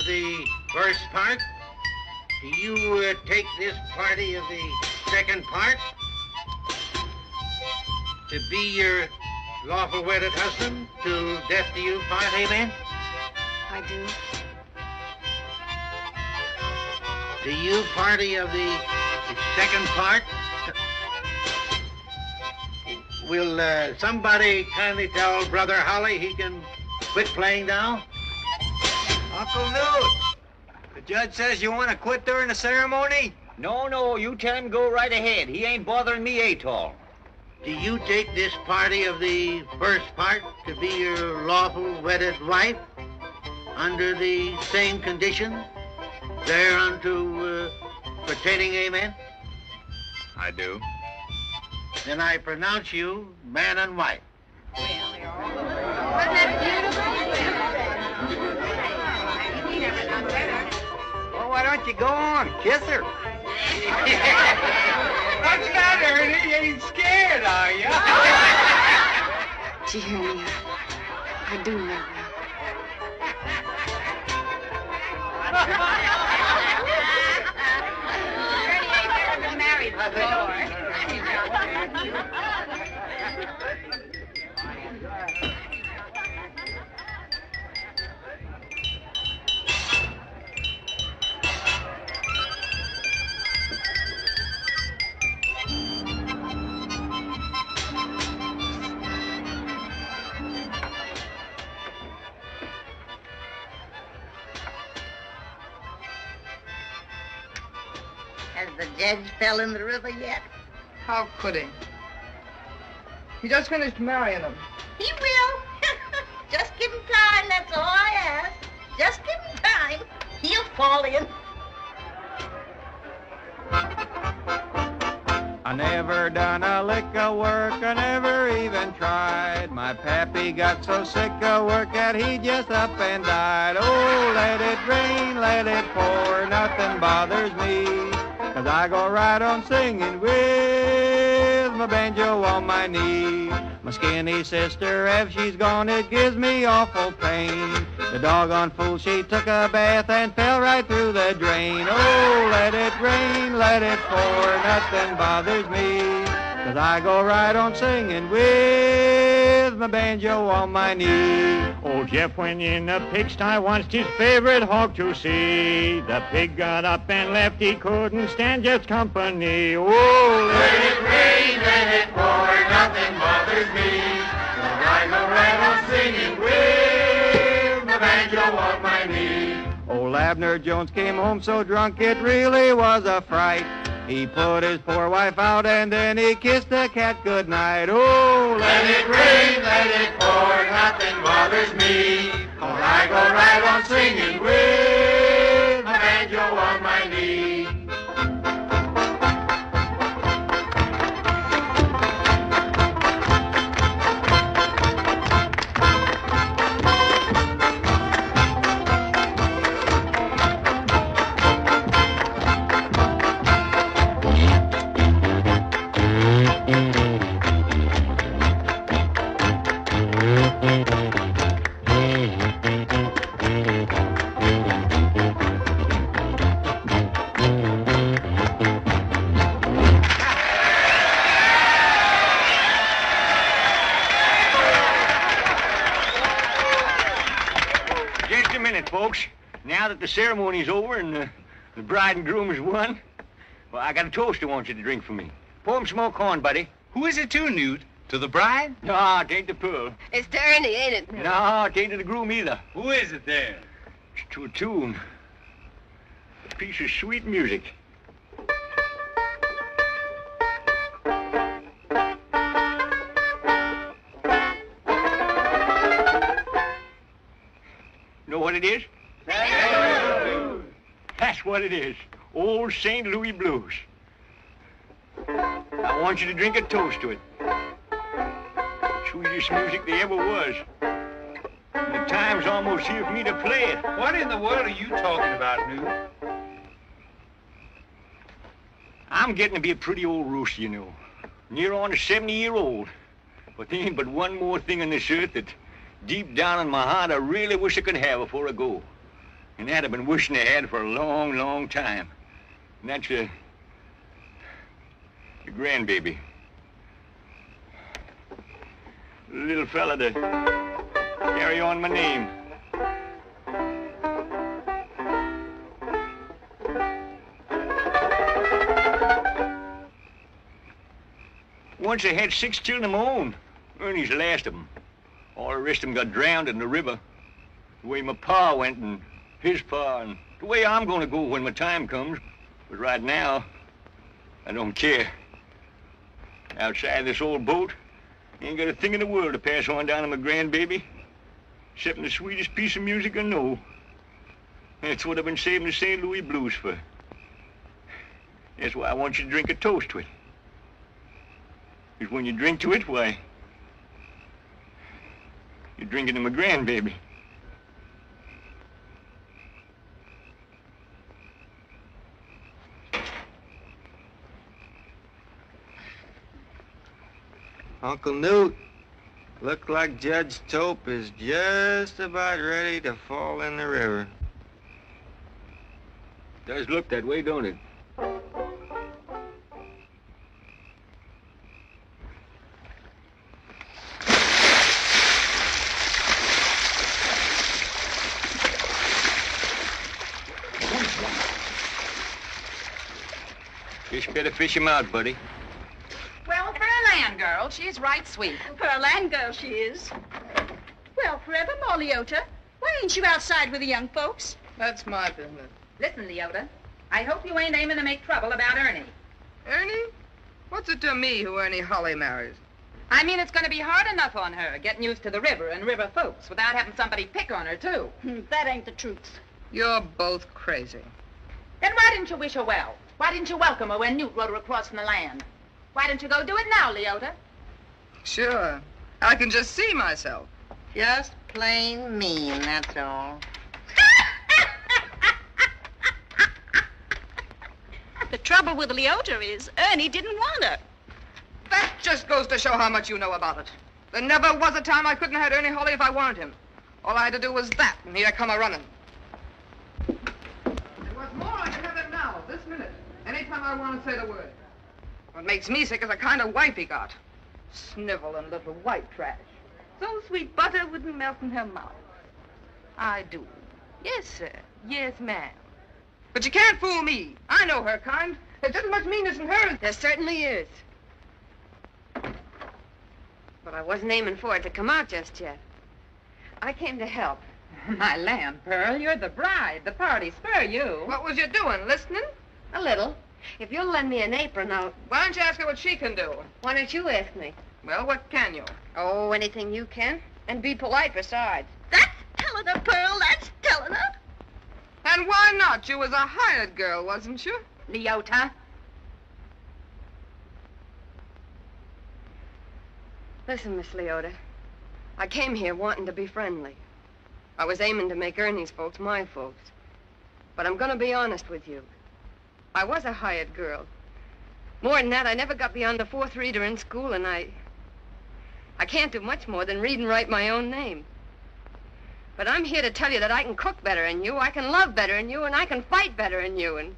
of the first part? Do you uh, take this party of the second part to be your lawful wedded husband till death do you part, amen? I do. Do you party of the, the second part? Will uh, somebody kindly tell Brother Holly he can quit playing now? Uncle Newt, the judge says you want to quit during the ceremony? No, no, you tell him go right ahead. He ain't bothering me at all. Do you take this party of the first part to be your lawful wedded wife under the same condition thereunto uh, pertaining, amen? I do. Then I pronounce you man and wife. Well, why don't you go on? Kiss her. What's the matter, Ernie? You ain't scared, are you? Gee, honey, I, I do love you. Has the judge fell in the river yet? How could he? He just finished marrying him. He will. Just give him time, that's all I ask. Just give him time. He'll fall in. I never done a lick of work, I never even tried. My pappy got so sick of work that he just up and died. Oh, let it rain, let it pour, nothing bothers me. Cause I go right on singing with my banjo on my knee. My skinny sister, if she's gone, it gives me awful pain. The doggone fool, she took a bath and fell right through the drain. Oh, let it rain, let it pour, nothing bothers me. Cause I go right on singing with my banjo on my knee. Old Jeff went in the pigsty, watched his favorite hog to see. The pig got up and left, he couldn't stand just company. Oh, let it rain, let it pour, nothing bothers me. Cause I go right on singing with my banjo on my knee. Old Abner Jones came home so drunk it really was a fright. He put his poor wife out and then he kissed the cat goodnight. Oh, let it rain, let it pour, nothing bothers me. Cause I go right on singing with my banjo on my knee. The ceremony's over and the, the bride and groom has won, well, I got a toast I want you to drink for me. Pour 'em some more corn, buddy. Who is it to, Newt? To the bride? No, it ain't the pearl. It's to Ernie, ain't it? No, it ain't to the groom either. Who is it then? It's to a tune. A piece of sweet music. Know what it is? That's what it is. Old St. Louis Blues. I want you to drink a toast to it. Sweetest music there ever was. And the time's almost here for me to play it. What in the world are you talking about, Newt? I'm getting to be a pretty old rooster, you know. Near on to 70 year old. But there ain't but one more thing on this earth that deep down in my heart I really wish I could have before I go. And that I've been wishing they had for a long, long time. And that's a, a grandbaby. A little fella to carry on my name. Once I had six children of my own. Ernie's the last of them. All the rest of them got drowned in the river. The way my pa went and his pa and the way I'm to go when my time comes. But right now, I don't care. Outside this old boat, ain't got a thing in the world to pass on down to my grandbaby, except the sweetest piece of music I know. That's what I've been saving the St. Louis blues for. That's why I want you to drink a toast to it. Because when you drink to it, why, you're drinking to my grandbaby. Uncle Newt, look like Judge Tope is just about ready to fall in the river. Does look that way, don't it? Just better fish him out, buddy. Well, for a land girl, she's right sweet. For a land girl, she is. Well, forevermore, Leota. Why ain't you outside with the young folks? That's my business. Listen, Leota, I hope you ain't aiming to make trouble about Ernie. Ernie? What's it to me who Ernie Holly marries? I mean, it's going to be hard enough on her getting used to the river and river folks without having somebody pick on her, too. Hmm, that ain't the truth. You're both crazy. Then why didn't you wish her well? Why didn't you welcome her when Newt rode her across from the land? Why don't you go do it now, Leota? Sure. I can just see myself. Just plain mean, that's all. the trouble with Leota is Ernie didn't want her. That just goes to show how much you know about it. There never was a time I couldn't have had Ernie Holly if I wanted him. All I had to do was that, and he'd come a running. There was more I can have him now, this minute. Anytime I want to say the word. What makes me sick is the kind of wife he got. Sniveling little white trash. So sweet butter wouldn't melt in her mouth. I do. Yes, sir. Yes, ma'am. But you can't fool me. I know her kind. There's just as much meanness in her as... There certainly is. But I wasn't aiming for it to come out just yet. I came to help. My land, Pearl, you're the bride. The party spur you. What was you doing, listening? A little. If you'll lend me an apron, I'll... Why don't you ask her what she can do? Why don't you ask me? Well, what can you? Oh, anything you can. And be polite besides. That's telling her, Pearl. That's telling her. And why not? You was a hired girl, wasn't you? Leota. Listen, Miss Leota. I came here wanting to be friendly. I was aiming to make Ernie's folks my folks. But I'm going to be honest with you. I was a hired girl. More than that, I never got beyond the fourth reader in school, and I... I can't do much more than read and write my own name. But I'm here to tell you that I can cook better than you, I can love better than you, and I can fight better than you, and...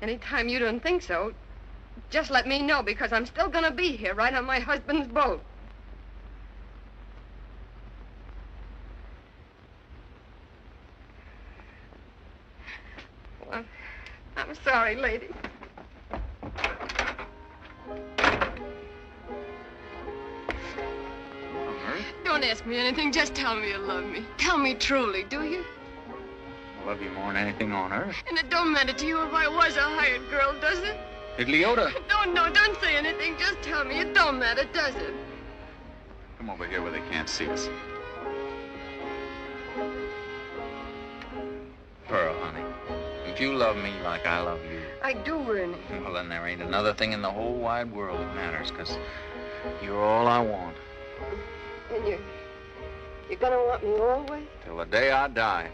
Anytime you don't think so, just let me know, because I'm still gonna be here, right on my husband's boat. Well, I'm sorry, lady. Don't ask me anything. Just tell me you love me. Tell me truly, do you? I love you more than anything on earth. And it don't matter to you if I was a hired girl, does it? Hey, Leota. No, no, don't say anything. Just tell me. It don't matter, does it? Come over here where they can't see us. You love me like I love you, I do, Ernie. well, then there ain't another thing in the whole wide world that matters, because you're all I want. And you're, you're gonna want me always? Till the day I die.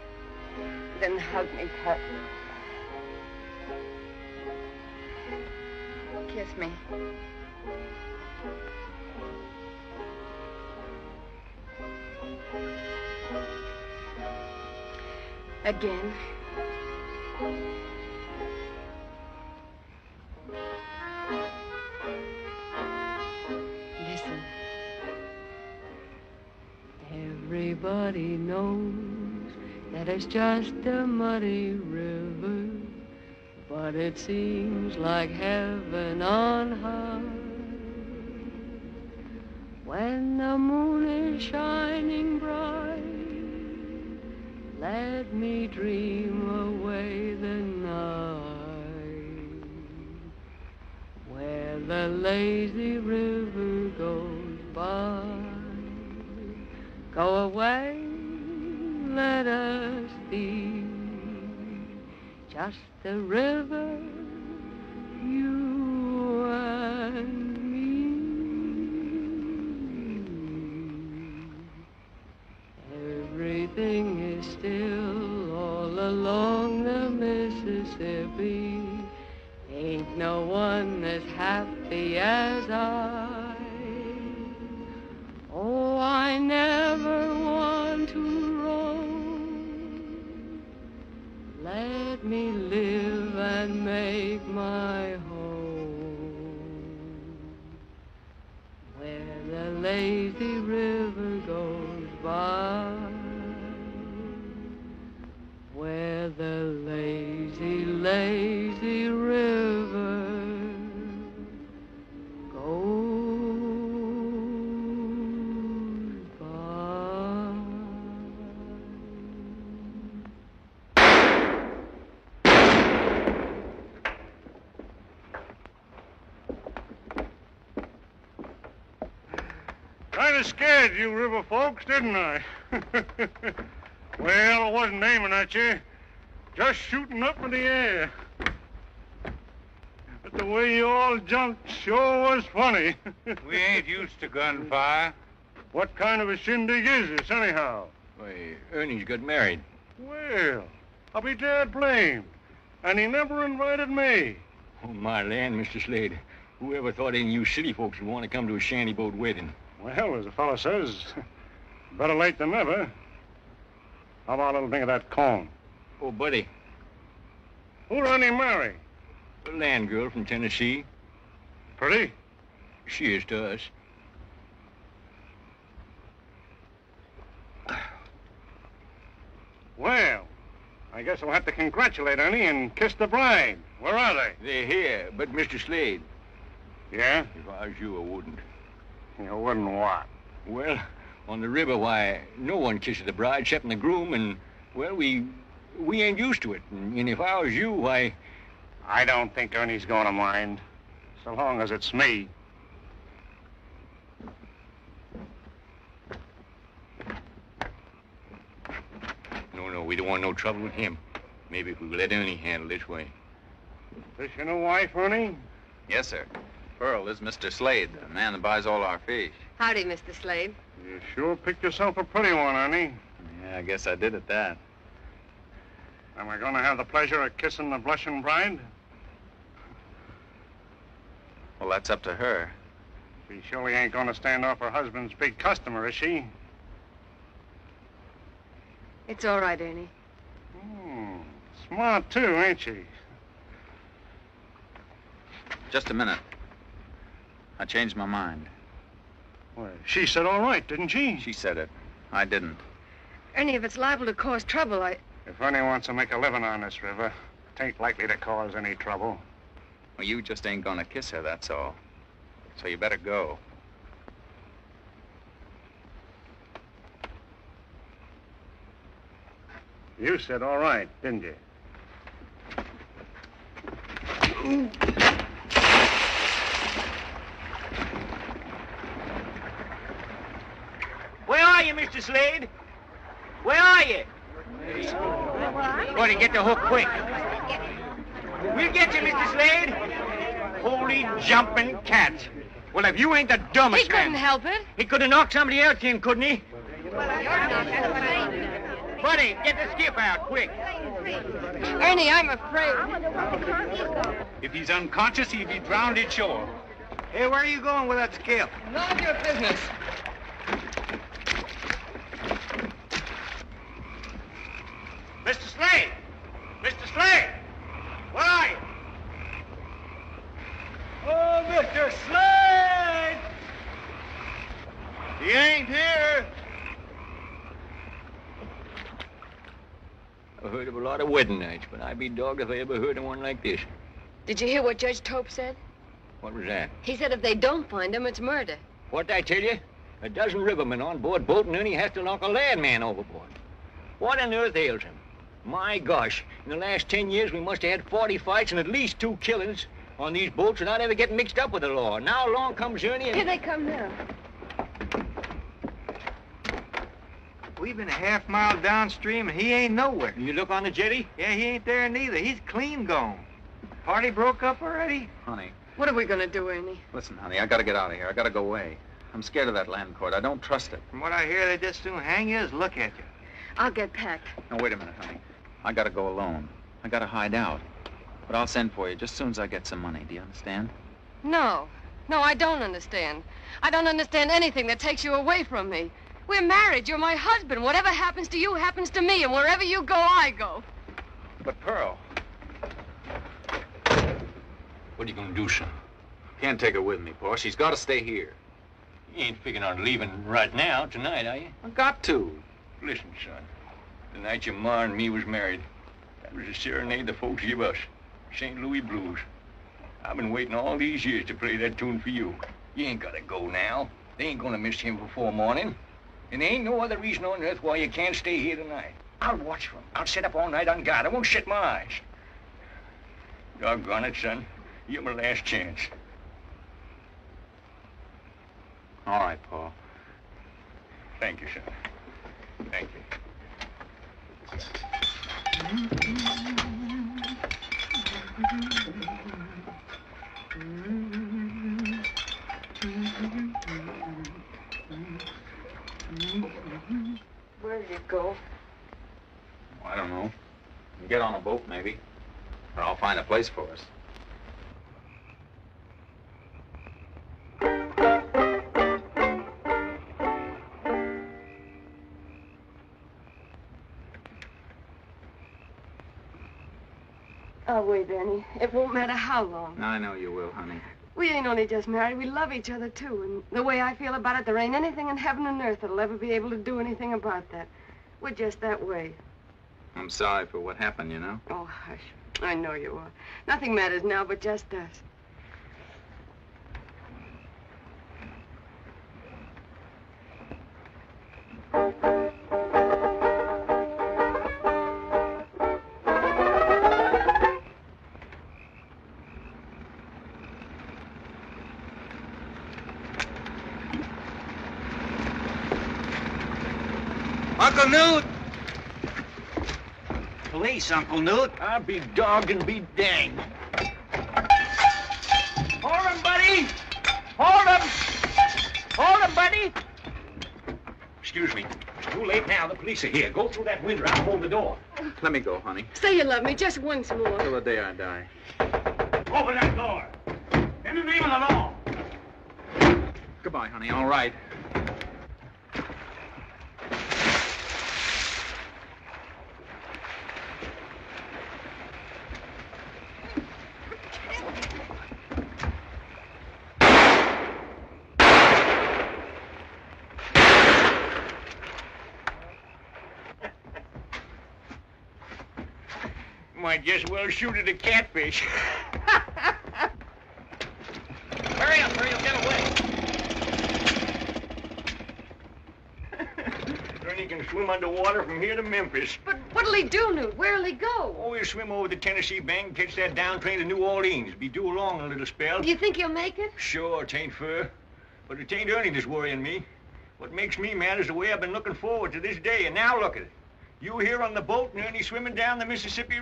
Then hug me, Pet. Kiss me. Again. Listen. Everybody knows that it's just a muddy river, but it seems like heaven on high. When the moon is shining bright, let me dream away the lazy river goes by. Go away, let us be just the river, you and me. Everything is still all along the Mississippi. Ain't no one as happy as I. you river folks, didn't I? well, I wasn't aiming at you. Just shooting up in the air. But the way you all jumped sure was funny. We ain't used to gunfire. What kind of a shindig is this, anyhow? Why, Ernie's got married. Well, I'll be dead blamed. And he never invited me. Oh, my land, Mr. Slade. Whoever thought any of you city folks would want to come to a shanty boat wedding? Well, as the fellow says, better late than never. How about a little thing of that corn? Oh, buddy, Who'd Ernie marry? a land girl from Tennessee. Pretty? She is to us. Well, I guess I'll have to congratulate Ernie and kiss the bride. Where are they? They're here, but Mr. Slade, Yeah? if I was you, I wouldn't. You wouldn't what? Well, on the river, why, no one kisses the bride except the groom, and, well, we we ain't used to it. And, and if I was you, why, I don't think Ernie's going to mind. So long as it's me. no, no, we don't want no trouble with him. Maybe if we let Ernie handle this way. This your new wife, Ernie? Yes, sir. Pearl, this is Mr. Slade, the man that buys all our fish. Howdy, Mr. Slade. You sure picked yourself a pretty one, Ernie. Yeah, I guess I did at that. Am I going to have the pleasure of kissing the blushing bride? Well, that's up to her. She surely ain't going to stand off her husband's big customer, is she? It's all right, Ernie. Hmm. Smart, too, ain't she? Just a minute. I changed my mind. Well, she said all right, didn't she? She said it. I didn't. Ernie, if it's liable to cause trouble, I. If Ernie wants to make a living on this river, it ain't likely to cause any trouble. Well, you just ain't gonna kiss her, that's all. So you better go. You said all right, didn't you? Where are you, Mr. Slade? Where are you? Buddy, get the hook quick. We'll get you, Mr. Slade. Holy jumping cat. Well, if you ain't the dumbest He couldn't man. help it. He could have knocked somebody else in, couldn't he? Buddy, get the skiff out, quick. Ernie, I'm afraid. If he's unconscious, he'd be drowned at shore. Hey, where are you going with that skiff? None of your business. Mr. Slade! Mr. Slade! Where are you? Oh, Mr. Slade! He ain't here. I've heard of a lot of wedding nights, but I'd be dogged if I ever heard of one like this. Did you hear what Judge Tope said? What was that? He said if they don't find him, it's murder. What'd I tell you? A dozen rivermen on board boat, and then he has to knock a landman overboard. What on earth ails him? My gosh, in the last ten years we must have had 40 fights and at least two killings on these boats without ever getting mixed up with the law. Now along comes Ernie and... Here they come now. We've been a half mile downstream and he ain't nowhere. You look on the jetty? Yeah, he ain't there neither. He's clean gone. Party broke up already? Honey, What are we gonna do, Ernie? listen, honey, I gotta get out of here. I gotta go away. I'm scared of that land court. I don't trust it. From what I hear, they just soon hang you as look at you. I'll get packed. Now, wait a minute, honey. I gotta go alone. I gotta hide out. But I'll send for you just as soon as I get some money. Do you understand? No. No, I don't understand. I don't understand anything that takes you away from me. We're married. You're my husband. Whatever happens to you happens to me, and wherever you go, I go. But Pearl, What are you gonna do, son? can't take her with me, Pa. She's gotta stay here. You ain't figuring on leaving right now, tonight, are you? I got to. Listen, son. The night your ma and me was married, that was a serenade the folks give us. St. Louis Blues. I've been waiting all these years to play that tune for you. You ain't gotta go now. They ain't gonna miss him before morning. And there ain't no other reason on earth why you can't stay here tonight. I'll watch for him. I'll sit up all night on guard. I won't shut my eyes. Doggone it, son. You're my last chance. All right, Paul. Thank you, son. Thank you. Where did you go? I don't know. Get on a boat, maybe. Or I'll find a place for us. I'll wait, Ernie. It won't matter how long. I know you will, honey. We ain't only just married. We love each other, too. And the way I feel about it, there ain't anything in heaven and earth that'll ever be able to do anything about that. We're just that way. I'm sorry for what happened, you know. Oh, hush. I know you are. Nothing matters now but just us. Uncle Police, Uncle Newt. I'll be dogged and be danged. Hold him, buddy. Hold him. Hold him, buddy. Excuse me. It's too late now. The police are here. Go through that window. I'll hold the door. Let me go, honey. Say you love me just once more. Till the day I die. Open that door. In the name of the law. Goodbye, honey. All right. Might just well shoot at a catfish. Hurry up, or you'll get away. Ernie can swim underwater from here to Memphis. But what'll he do, Newt? Where'll he go? Oh, he'll swim over the Tennessee bank, catch that down train to New Orleans. Be due along in a little spell. Do you think he'll make it? Sure, it ain't fur. But it ain't Ernie that's worrying me. What makes me mad is the way I've been looking forward to this day. And now look at it. You here on the boat and Ernie swimming down the Mississippi.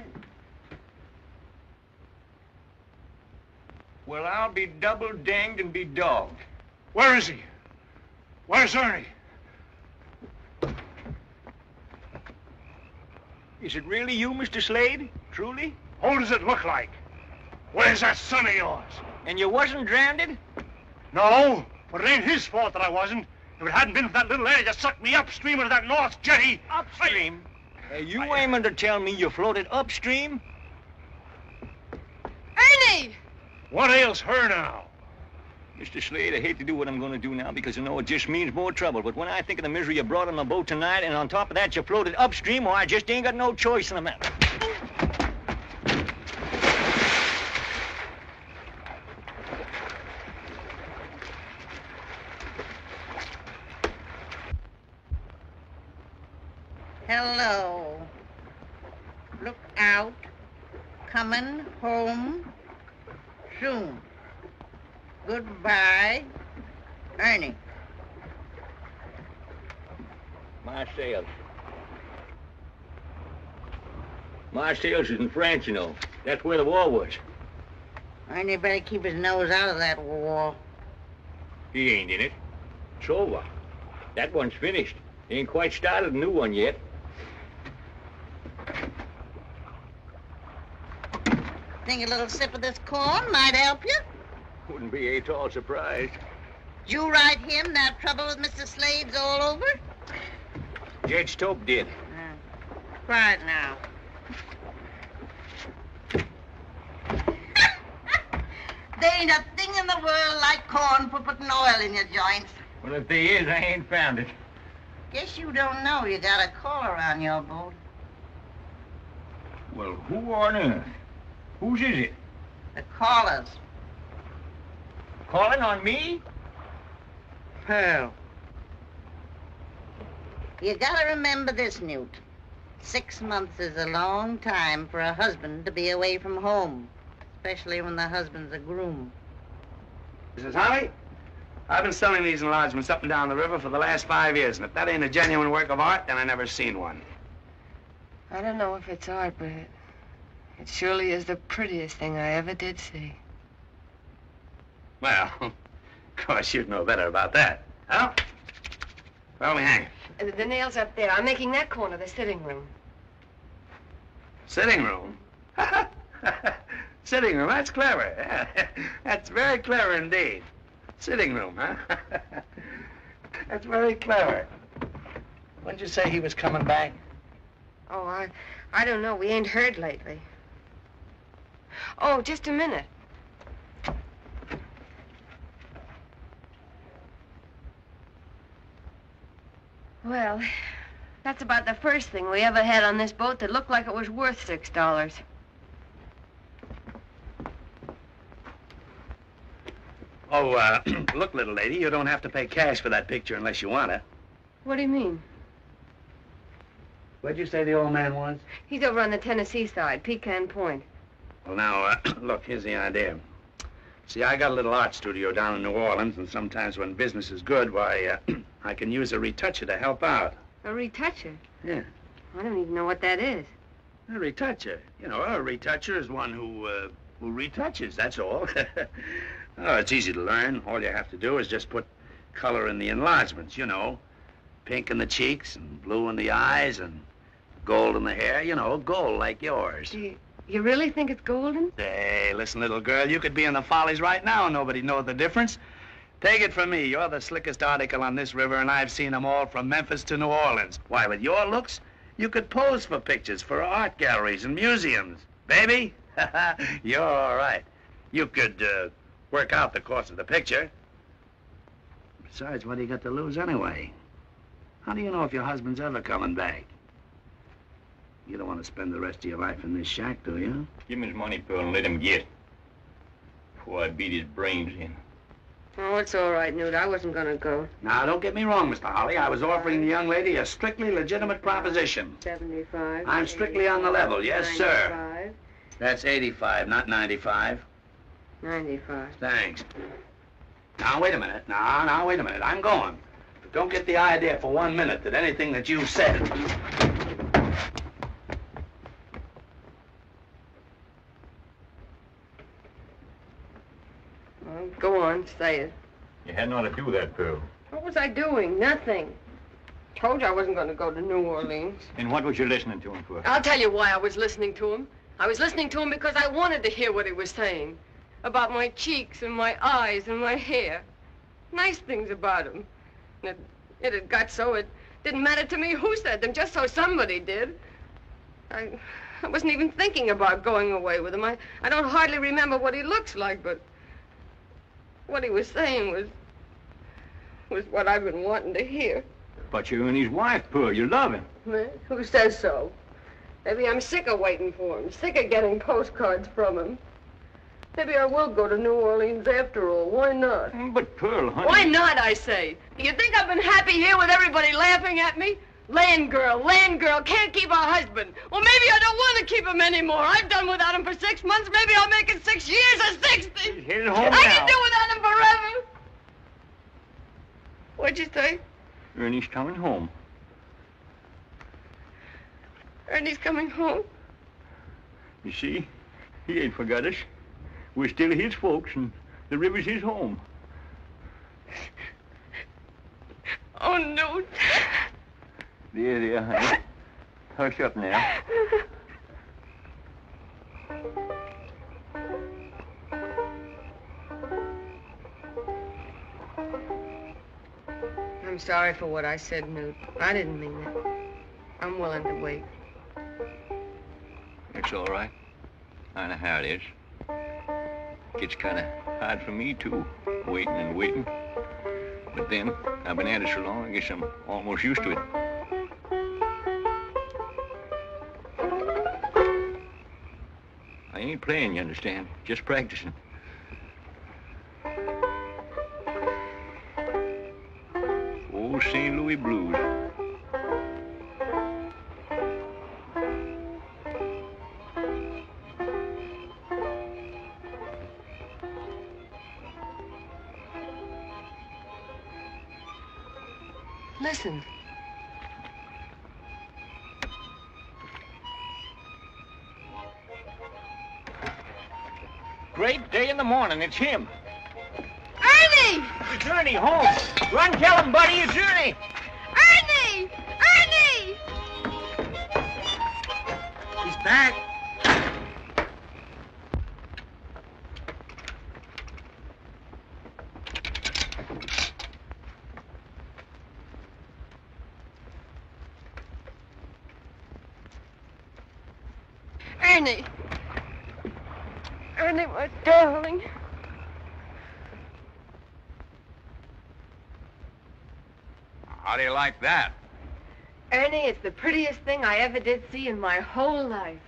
Well, I'll be double danged and be dogged. Where is he? Where's Ernie? Is it really you, Mr. Slade? Truly? Who does it look like? Where's that son of yours? And you wasn't drowned? No, but it ain't his fault that I wasn't. If it hadn't been for that little eddy that sucked me upstream into that north jetty. Upstream? Are you aiming to tell me you floated upstream? Ernie! What ails her now? Mr. Slade, I hate to do what I'm going to do now because I know it just means more trouble. But when I think of the misery you brought on the boat tonight, and on top of that you floated upstream, well, I just ain't got no choice in the matter. Hello. Look out. Coming home soon. Goodbye, Ernie. Marseilles. Marseilles is in France, you know. That's where the war was. Ernie better keep his nose out of that war. He ain't in it. It's over. That one's finished. He Ain't quite started a new one yet. Think a little sip of this corn might help you? Wouldn't be at all surprised. You write him that trouble with Mr. Slade's all over? Judge Tope did. Uh, quiet now. there ain't a thing in the world like corn for putting oil in your joints. Well, if there is, I ain't found it. Guess you don't know you got a caller on your boat. Well, who on earth? Whose is it? The callers. Calling on me? Pearl. You gotta remember this, Newt. Six months is a long time for a husband to be away from home, especially when the husband's a groom. Mrs. Holly, I've been selling these enlargements up and down the river for the last five years, and if that ain't a genuine work of art, then I never seen one. I don't know if it's art, but it, it surely is the prettiest thing I ever did see. Well, of course you'd know better about that. Huh? Well, we hang. Uh, The nail's up there. I'm making that corner the sitting room. Sitting room? Sitting room, that's clever. Yeah, that's very clever indeed. Sitting room, huh? that's very clever. When'd you say he was coming back? Oh, I, I don't know. We ain't heard lately. Oh, just a minute. Well, that's about the first thing we ever had on this boat that looked like it was worth six dollars. Oh, uh, look, little lady, you don't have to pay cash for that picture unless you want it. What do you mean? Where'd you say the old man was? He's over on the Tennessee side, Pecan Point. Well, now, uh, look, here's the idea. See, I got a little art studio down in New Orleans, and sometimes when business is good, why, uh, I can use a retoucher to help out. A retoucher? Yeah. I don't even know what that is. A retoucher. You know, a retoucher is one who, uh, who retouches, that's all. oh, it's easy to learn. All you have to do is just put color in the enlargements, you know. Pink in the cheeks, and blue in the eyes, and gold in the hair. You know, gold like yours. Do you, you really think it's golden? Hey, listen, little girl, you could be in the follies right now and nobody know the difference. Take it from me, you're the slickest article on this river, and I've seen 'em all from Memphis to New Orleans. Why, with your looks, you could pose for pictures for art galleries and museums. Baby, you're all right. You could uh, work out the course of the picture. Besides, what do you got to lose anyway? How do you know if your husband's ever coming back? You don't want to spend the rest of your life in this shack, do you? Give him his money, Pearl, and let him get. Before I beat his brains in. Oh, it's all right, Newt. I wasn't gonna go. Now, don't get me wrong, Mr. Holly. I was offering the young lady a strictly legitimate proposition. Seventy-five. I'm strictly on the level, yes, sir. Ninety-five. That's 85, not 95. Ninety-five. Thanks. Now, wait a minute. Now, now, wait a minute. I'm going. But don't get the idea for one minute that anything that you said... Well, go on, say it. You hadn't ought to do that, Pearl. What was I doing? Nothing. Told you I wasn't going to go to New Orleans. And what was you listening to him for? I'll tell you why I was listening to him. I was listening to him because I wanted to hear what he was saying. About my cheeks and my eyes and my hair. Nice things about him. And it, it had got so it didn't matter to me who said them, just so somebody did. I, I wasn't even thinking about going away with him. I, I don't hardly remember what he looks like, but... What he was saying was. was what I've been wanting to hear. But you're his wife, Pearl. You love him. Who says so? Maybe I'm sick of waiting for him, sick of getting postcards from him. Maybe I will go to New Orleans after all. Why not? But Pearl, honey. Why not, I say? You think I've been happy here with everybody laughing at me? Land girl, land girl, can't keep a husband. Well, maybe I don't want to keep him anymore. I've done without him for six months. Maybe I'll make it six years or sixty. He's home I now. can do without him forever. What'd you say? Ernie's coming home. Ernie's coming home. You see, he ain't forgot us. We're still his folks, and the river's his home. Oh, no. There, there, honey. Hush up now. I'm sorry for what I said, Newt. I didn't mean it. I'm willing to wait. It's all right. I know how it is. Gets kind of hard for me, too, waiting and waiting. But then, I've been at it so long, I guess I'm almost used to it. I ain't playing, you understand? Just practicing. Old St. Louis blues. The morning. It's him. Ernie! It's Ernie home. Run, tell him, buddy. It's Ernie. Ernie! Ernie! He's back. Ernie. Ernie, my darling. How do you like that? Ernie, it's the prettiest thing I ever did see in my whole life.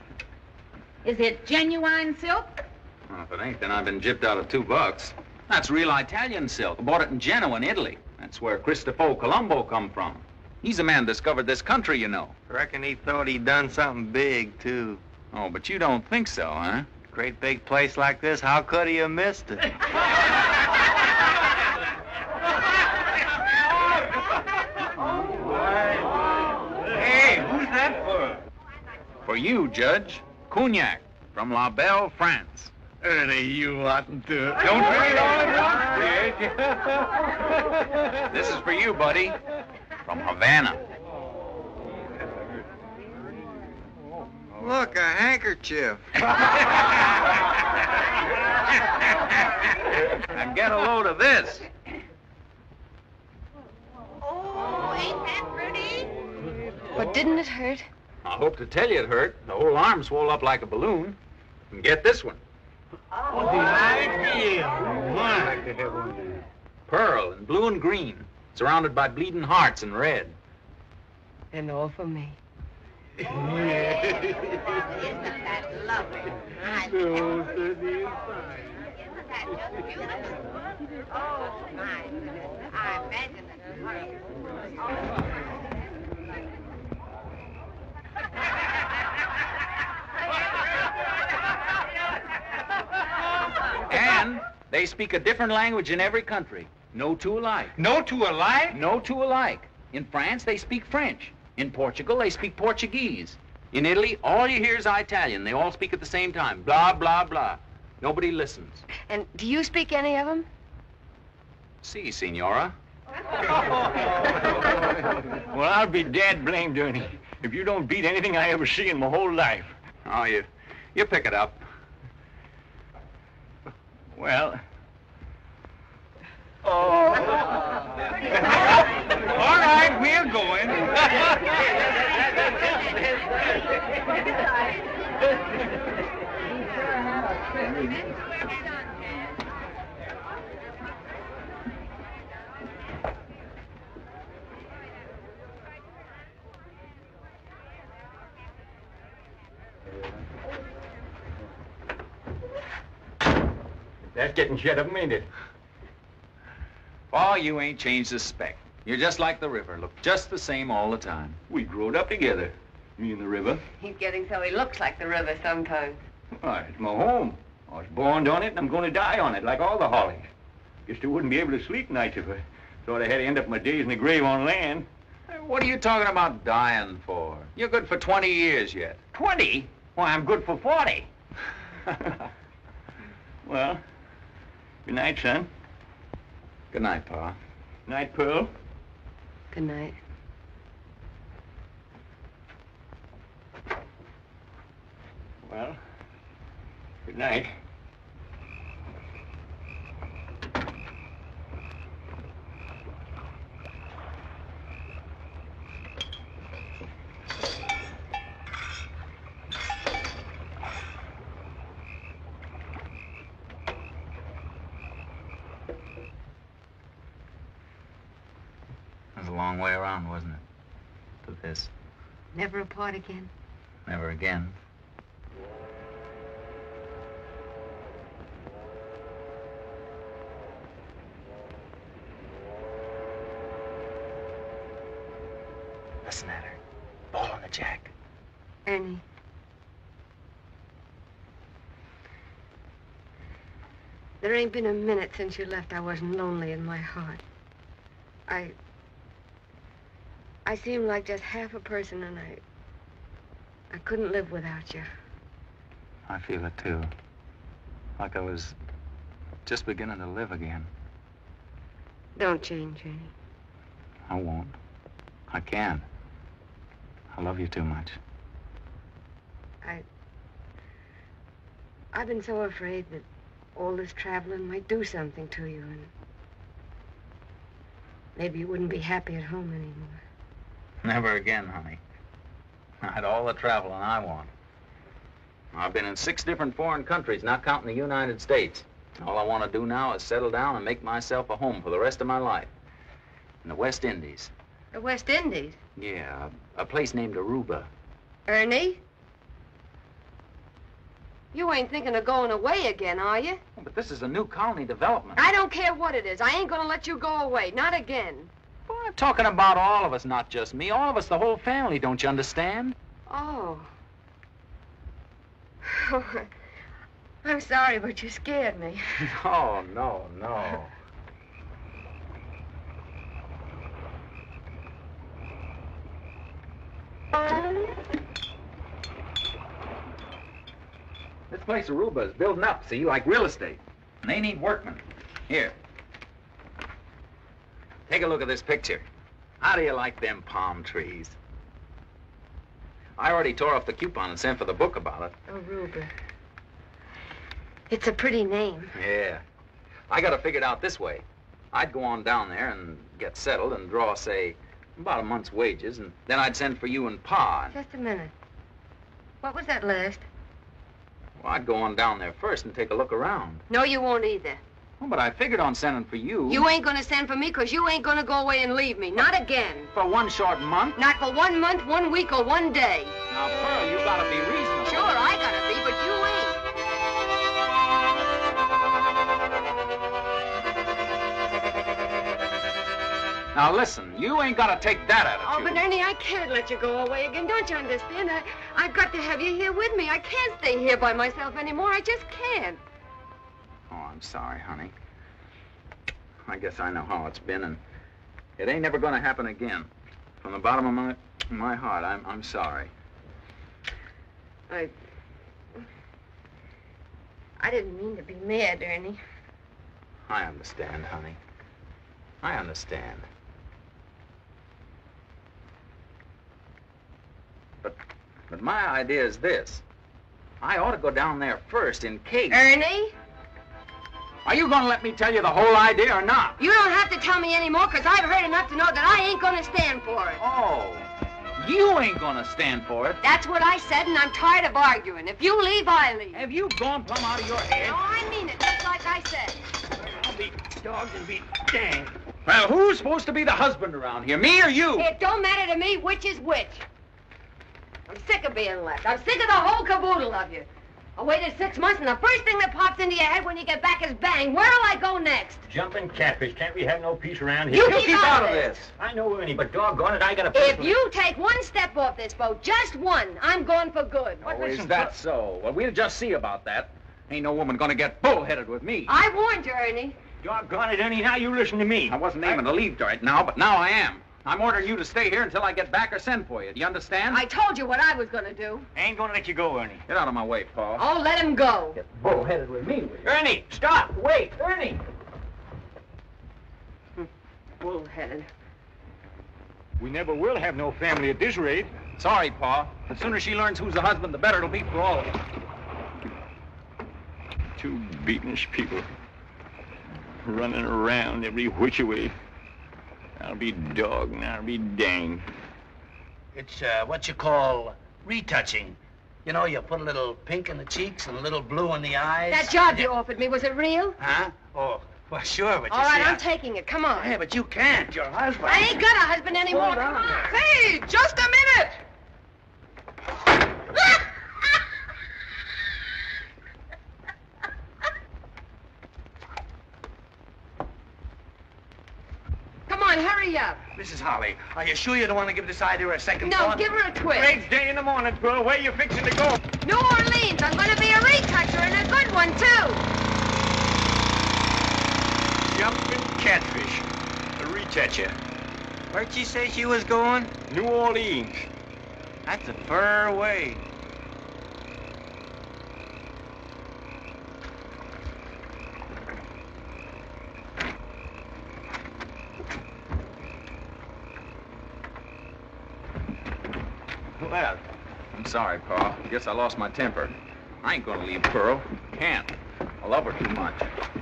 Is it genuine silk? Well, if it ain't, then I've been gypped out of two bucks. That's real Italian silk. I bought it in Genoa, in Italy. That's where Cristoforo Colombo come from. He's the man discovered this country, you know. Reckon he thought he'd done something big, too. Oh, but you don't think so, huh? Great big place like this, how could he have missed it? Hey, who's that for? For you, Judge. Cognac from La Belle, France. Ernie, you oughtn't to. Don't drink it all at once, This is for you, buddy. From Havana. Look, a handkerchief. And get a load of this. Oh, ain't that pretty? But didn't it hurt? I hope to tell you it hurt. The whole arm swelled up like a balloon. And get this one. What the idea? My. Pearl in blue and green, surrounded by bleeding hearts in red. And all for me. Isn't that lovely? I Isn't that just beautiful? Oh, my goodness. I imagine And they speak a different language in every country. No two alike. No two alike? No two alike. In France, they speak French. In Portugal, they speak Portuguese. In Italy, all you hear is Italian. They all speak at the same time. Blah, blah, blah. Nobody listens. And do you speak any of them? See, si, Senora. Well, I'll be dad blamed, Ernie, if you don't beat anything I ever see in my whole life. Oh, you, you pick it up. Well, Oh. All right, we're going. That's getting shut up, ain't it? Oh, you ain't changed a speck. You're just like the river. Look just the same all the time. We growed up together, me and the river. He's getting so he looks like the river sometimes. Why, it's my home. I was born on it, and I'm going to die on it, like all the hollies. Guess I wouldn't be able to sleep nights if I thought I had to end up my days in the grave on land. What are you talking about dying for? You're good for 20 years yet. 20? Why, I'm good for 40. well, good night, son. Good night, Pa. Good night, Pearl. Good night. Well, good night. It was a long way around, wasn't it? To this. Never apart again. Never again. Listen at her. Ball on the jack. Ernie. There ain't been a minute since you left I wasn't lonely in my heart. I... I seem like just half a person and I... I couldn't live without you. I feel it too. Like I was just beginning to live again. Don't change, Ernie. I won't. I can't. I love you too much. I... I've been so afraid that all this traveling might do something to you and... Maybe you wouldn't be happy at home anymore. Never again, honey. I had all the traveling I want. I've been in six different foreign countries, not counting the United States. All I want to do now is settle down and make myself a home for the rest of my life. In the West Indies. The West Indies? Yeah, a, a place named Aruba. Ernie? You ain't thinking of going away again, are you? But this is a new colony development. I don't care what it is. I ain't gonna let you go away. Not again. Well, I'm talking about all of us, not just me. All of us, the whole family, don't you understand? Oh. I'm sorry, but you scared me. No, no, no. This place, Aruba, is building up, see, like real estate. And they need workmen. Here. Take a look at this picture. How do you like them palm trees? I already tore off the coupon and sent for the book about it. Oh, Aruba. It's a pretty name. Yeah. I got to figure it figured out this way. I'd go on down there and get settled and draw, say, about a month's wages, and then I'd send for you and Pa. And, Just a minute. What was that last? well, I'd go on down there first and take a look around. No, you won't either. Oh, but I figured on sending for you. You ain't gonna send for me because you ain't gonna go away and leave me. Not again. For one short month? Not for one month, one week, or one day. Now, Pearl, you gotta be reasonable. Sure, I gotta be, but you ain't. Now, listen, you ain't gotta take that out of attitude. Oh, but Ernie, I can't let you go away again. Don't you understand? I, I've got to have you here with me. I can't stay here by myself anymore. I just can't. I'm sorry, honey. I guess I know how it's been, and it ain't never gonna happen again. From the bottom of my my heart, I'm I'm sorry. I... I didn't mean to be mad, Ernie. I understand, honey. I understand. But but my idea is this. I ought to go down there first in case. Ernie? Are you gonna let me tell you the whole idea or not? You don't have to tell me anymore, because I've heard enough to know that I ain't gonna stand for it. Oh, you ain't gonna stand for it. That's what I said, and I'm tired of arguing. If you leave, I leave. Have you gone plumb out of your head? No, I mean it, just like I said. I'll be dogged and be danged. Well, who's supposed to be the husband around here, me or you? It don't matter to me which is which. I'm sick of being left. I'm sick of the whole caboodle of you. I waited six months, and the first thing that pops into your head when you get back is bang. Where'll I go next? Jumping catfish. Can't we have no peace around here? You keep out of this. I know, Ernie, but doggone it, I got a If you take one step off this boat, just one, I'm gone for good. Oh, is that so? Well, we'll just see about that. Ain't no woman gonna get bullheaded with me. I warned you, Ernie. Doggone it, Ernie, now you listen to me. I wasn't aiming to leave right now, but now I am. I'm ordering you to stay here until I get back or send for you. Do you understand? I told you what I was gonna do. I ain't gonna let you go, Ernie. Get out of my way, Paul. Oh, let him go. Get bullheaded with me, will you? Ernie, stop! Wait, Ernie! Bullheaded. We never will have no family at this rate. Sorry, Pa. The sooner she learns who's the husband, the better it'll be for all of us. Two beatenish people running around every which way. I'll be dog and I'll be danged. It's uh, what you call retouching. You know, you put a little pink in the cheeks and a little blue in the eyes. That job you offered me, was it real? Huh? Oh, well, sure, but you All right, see, I'm I- taking it. Come on. Hey, but you can't. Your husband. I ain't got a husband anymore. Hold Come on. on. Hey, just a minute! Come on, hurry up. Mrs. Holly, are you sure you don't want to give this idea a second No, thought? give her a twist. Great day in the morning, girl. Where you fixing to go? New Orleans. I'm going to be a retoucher and a good one, too. Jumping catfish. A retoucher. Where'd she say she was going? New Orleans. That's a fur away. Well, I'm sorry, Pa. Guess I lost my temper. I ain't gonna leave Pearl. Can't. I love her too much.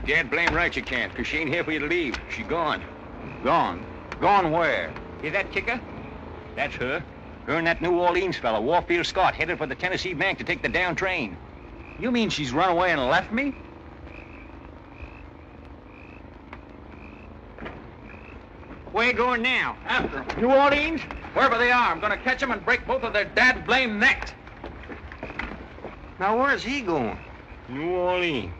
Dad blame right you can't, because she ain't here for you to leave. She gone. Gone. Gone where? Hear that kicker? That's her. Her and that New Orleans fella, Warfield Scott, headed for the Tennessee Bank to take the down train. You mean she's run away and left me? Where you going now? After. New Orleans? Wherever they are, I'm gonna catch them and break both of their dad blame necks. Now, where's he going? New Orleans.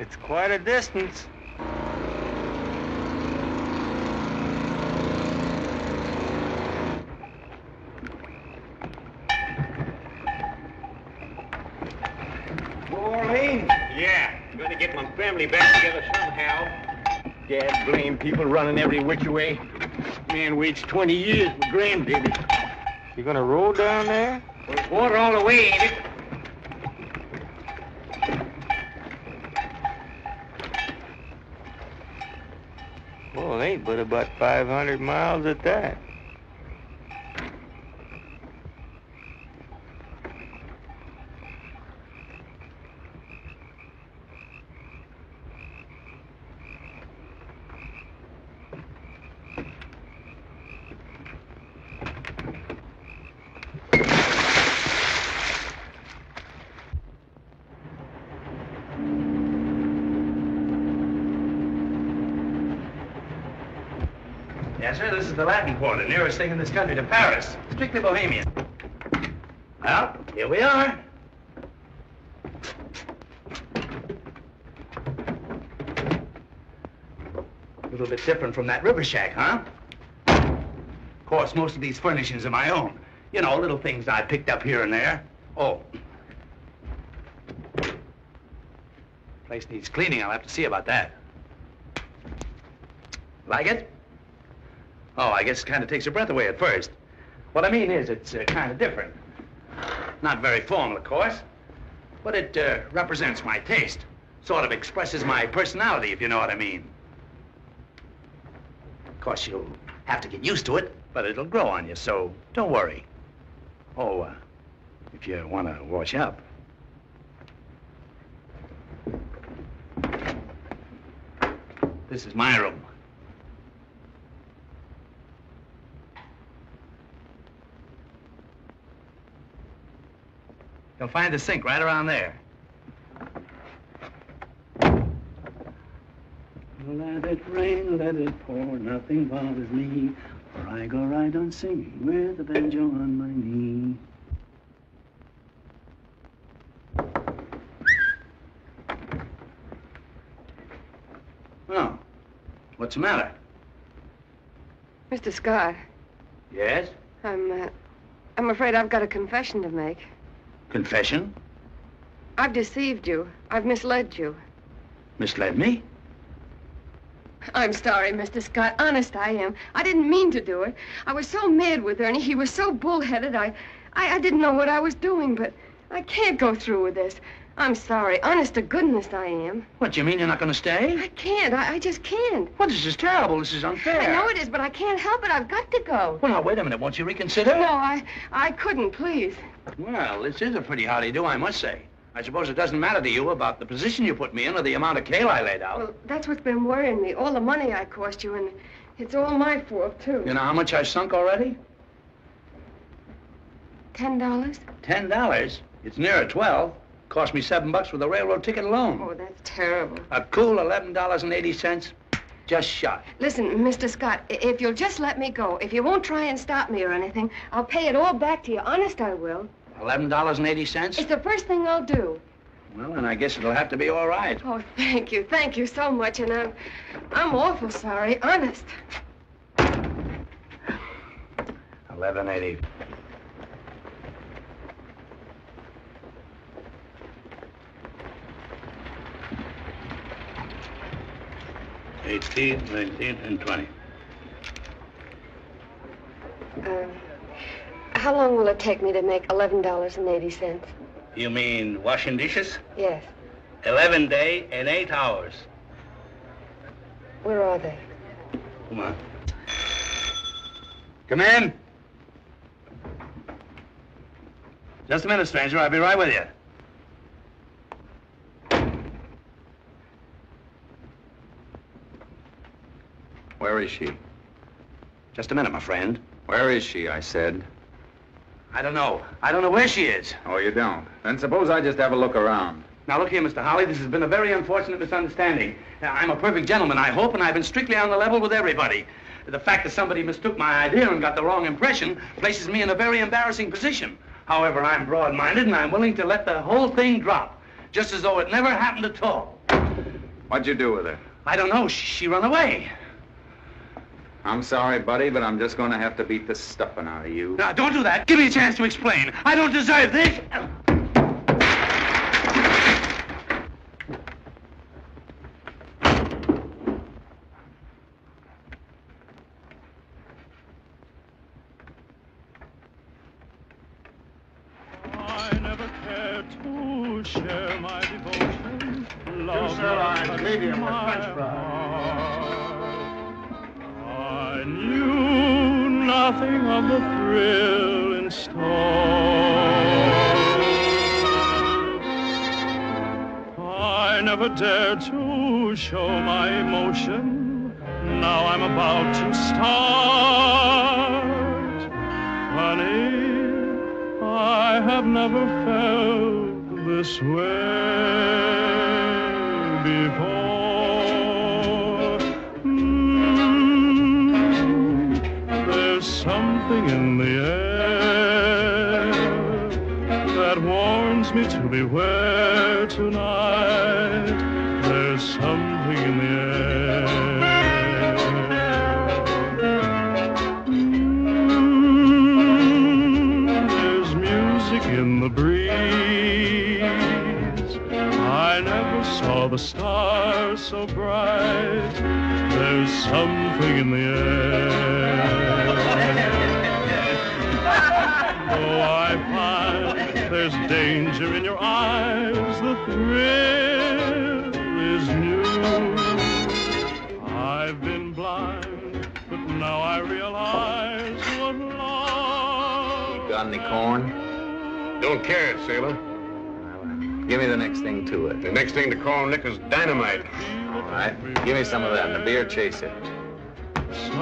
It's quite a distance. New Orleans? Yeah. Gonna get my family back together somehow. Dad blame people running every which way. Man waits 20 years for grandbaby. You gonna roll down there? Well, water all the way, ain't it? Well, it ain't but about 500 miles at that. Yes, sir. This is the Latin Thing in this country to Paris. Strictly Bohemian. Well, here we are. A little bit different from that river shack, huh? Of course, most of these furnishings are my own. You know, little things I picked up here and there. Oh. Place needs cleaning. I'll have to see about that. Like it? Oh, I guess it kind of takes your breath away at first. What I mean is, it's uh, kind of different. Not very formal, of course, but it uh, represents my taste. Sort of expresses my personality, if you know what I mean. Of course, you'll have to get used to it, but it'll grow on you, so don't worry. Oh, uh, if you want to wash up. This is my room. You'll find the sink right around there. Let it rain, let it pour, nothing bothers me, for I go right on singing with a banjo on my knee. Oh, what's the matter? Mr. Scott, Yes? I'm, uh, I'm afraid I've got a confession to make. Confession? I've deceived you. I've misled you. Misled me? I'm sorry, Mr. Scott. Honest, I am. I didn't mean to do it. I was so mad with Ernie. He was so bullheaded. I, I, I didn't know what I was doing, but I can't go through with this. I'm sorry. Honest to goodness, I am. What, do you mean you're not going to stay? I can't. I, I just can't. Well, this is terrible. This is unfair. I know it is, but I can't help it. I've got to go. Well, now, wait a minute. Won't you reconsider? No, I, I couldn't, please. Well, this is a pretty howdy-do, I must say. I suppose it doesn't matter to you about the position you put me in or the amount of kale I laid out. Well, that's what's been worrying me. All the money I cost you, and it's all my fault, too. You know how much I sunk already? Ten dollars? Ten dollars. It's nearer twelve. Cost me seven bucks with the railroad ticket alone. Oh, that's terrible. A cool eleven dollars and eighty cents. Just shot. Listen, Mr. Scott, if you'll just let me go, if you won't try and stop me or anything, I'll pay it all back to you. Honest, I will. Eleven dollars and eighty cents? It's the first thing I'll do. Well, then I guess it'll have to be all right. Oh, thank you. Thank you so much, and I'm, I'm awful sorry. Honest. Eleven eighty. Eighteen, nineteen, and twenty. Uh, how long will it take me to make eleven dollars and eighty cents? You mean washing dishes? Yes. Eleven day and eight hours. Where are they? Come on. Come in. Just a minute, stranger. I'll be right with you. Where is she? Just a minute, my friend. Where is she, I said? I don't know. I don't know where she is. Oh, you don't? Then suppose I just have a look around. Now, look here, Mr. Holly. This has been a very unfortunate misunderstanding. Uh, I'm a perfect gentleman, I hope, and I've been strictly on the level with everybody. The fact that somebody mistook my idea and got the wrong impression places me in a very embarrassing position. However, I'm broad-minded, and I'm willing to let the whole thing drop, just as though it never happened at all. What'd you do with her? I don't know. She, she run away. I'm sorry, buddy, but I'm just going to have to beat the stuffing out of you. Now, don't do that. Give me a chance to explain. I don't deserve this. Never felt this way something in the air. Though I find there's danger in your eyes, the thrill is new. I've been blind, but now I realize what love. Got any corn? Don't care, sailor. Give me the next thing to it. The next thing to Nick is dynamite. All right. Give me some of that and a beer chaser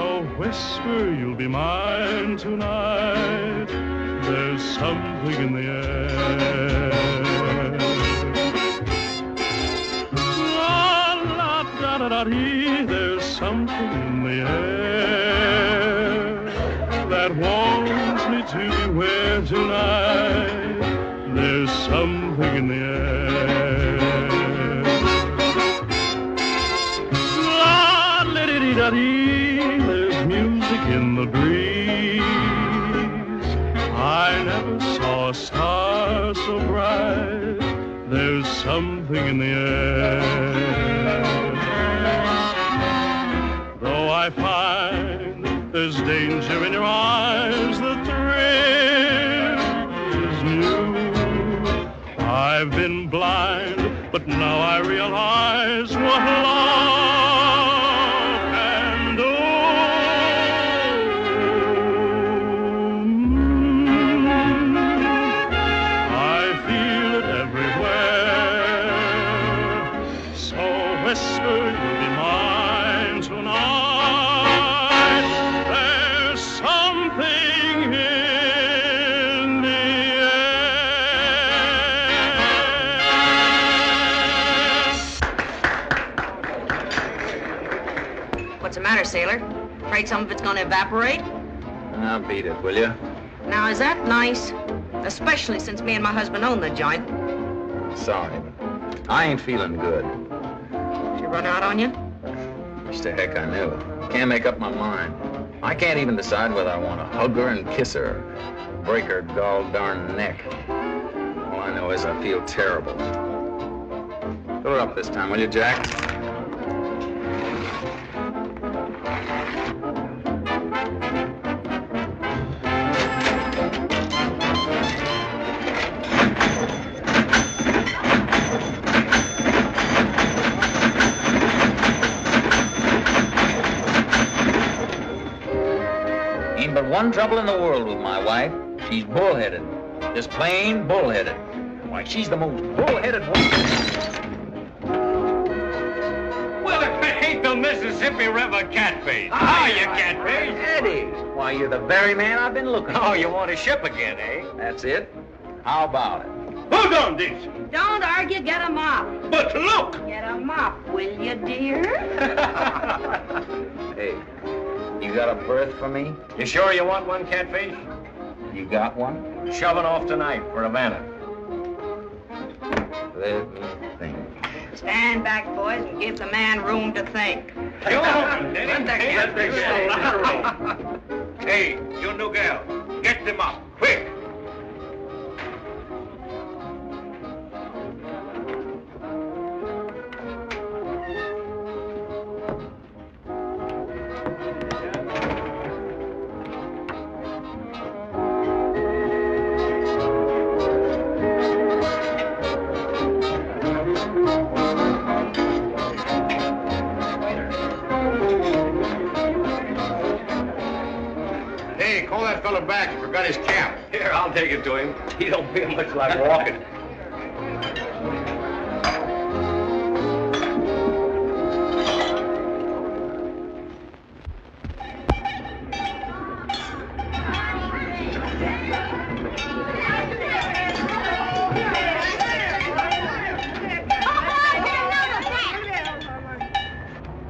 a whisper, you'll be mine tonight. There's something in the air. La la da da da dee, there's something in the air that warns me to beware tonight. There's something in the air. La la da dee the breeze. I never saw a star so bright. There's something in the air. Though I find there's danger in your eyes, the thrill is new. I've been blind, but now I realize what love some of it's gonna evaporate? Now beat it, will you? Now, is that nice? Especially since me and my husband own the joint. Sorry, but I ain't feeling good. She run out on you? Wish the heck I knew. Can't make up my mind. I can't even decide whether I want to hug her and kiss her, break her gall darn neck. All I know is I feel terrible. Fill her up this time, will you, Jack? Trouble in the world with my wife. She's bullheaded. Just plain bullheaded. Why, she's the most bullheaded woman. Well, if it ain't the Mississippi River catfish. How you catfish? Eddie. Why, you're the very man I've been looking for. Oh, you want to ship again, eh? That's it. How about it? Hold on, this. Don't argue, get a mop. But look! Get a mop, will you, dear? Hey, you got a berth for me? You sure you want one, catfish? You got one? Shoving off tonight for Havana. Let me think. Stand back, boys, and give the man room to think. Go on, Let the catfish Hey, you new gal, get them up, quick! Call that fella back. He forgot his cap. Here, I'll take it to him. He don't feel much like walking.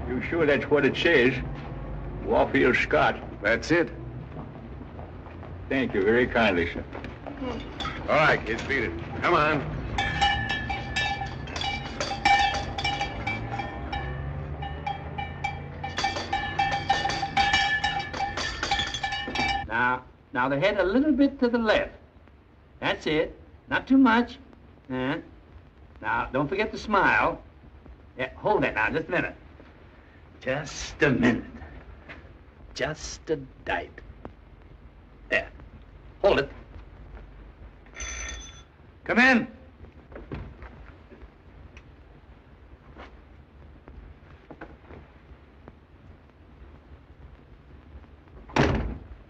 You sure that's what it says? Warfield Scott. That's it. Thank you very kindly, sir. All right, kids, beat it. Come on. Now, now the head a little bit to the left. That's it. Not too much. Uh, now, don't forget to smile. Yeah, hold that now, just a minute. Just a minute. Just a dite. There. Hold it. Come in.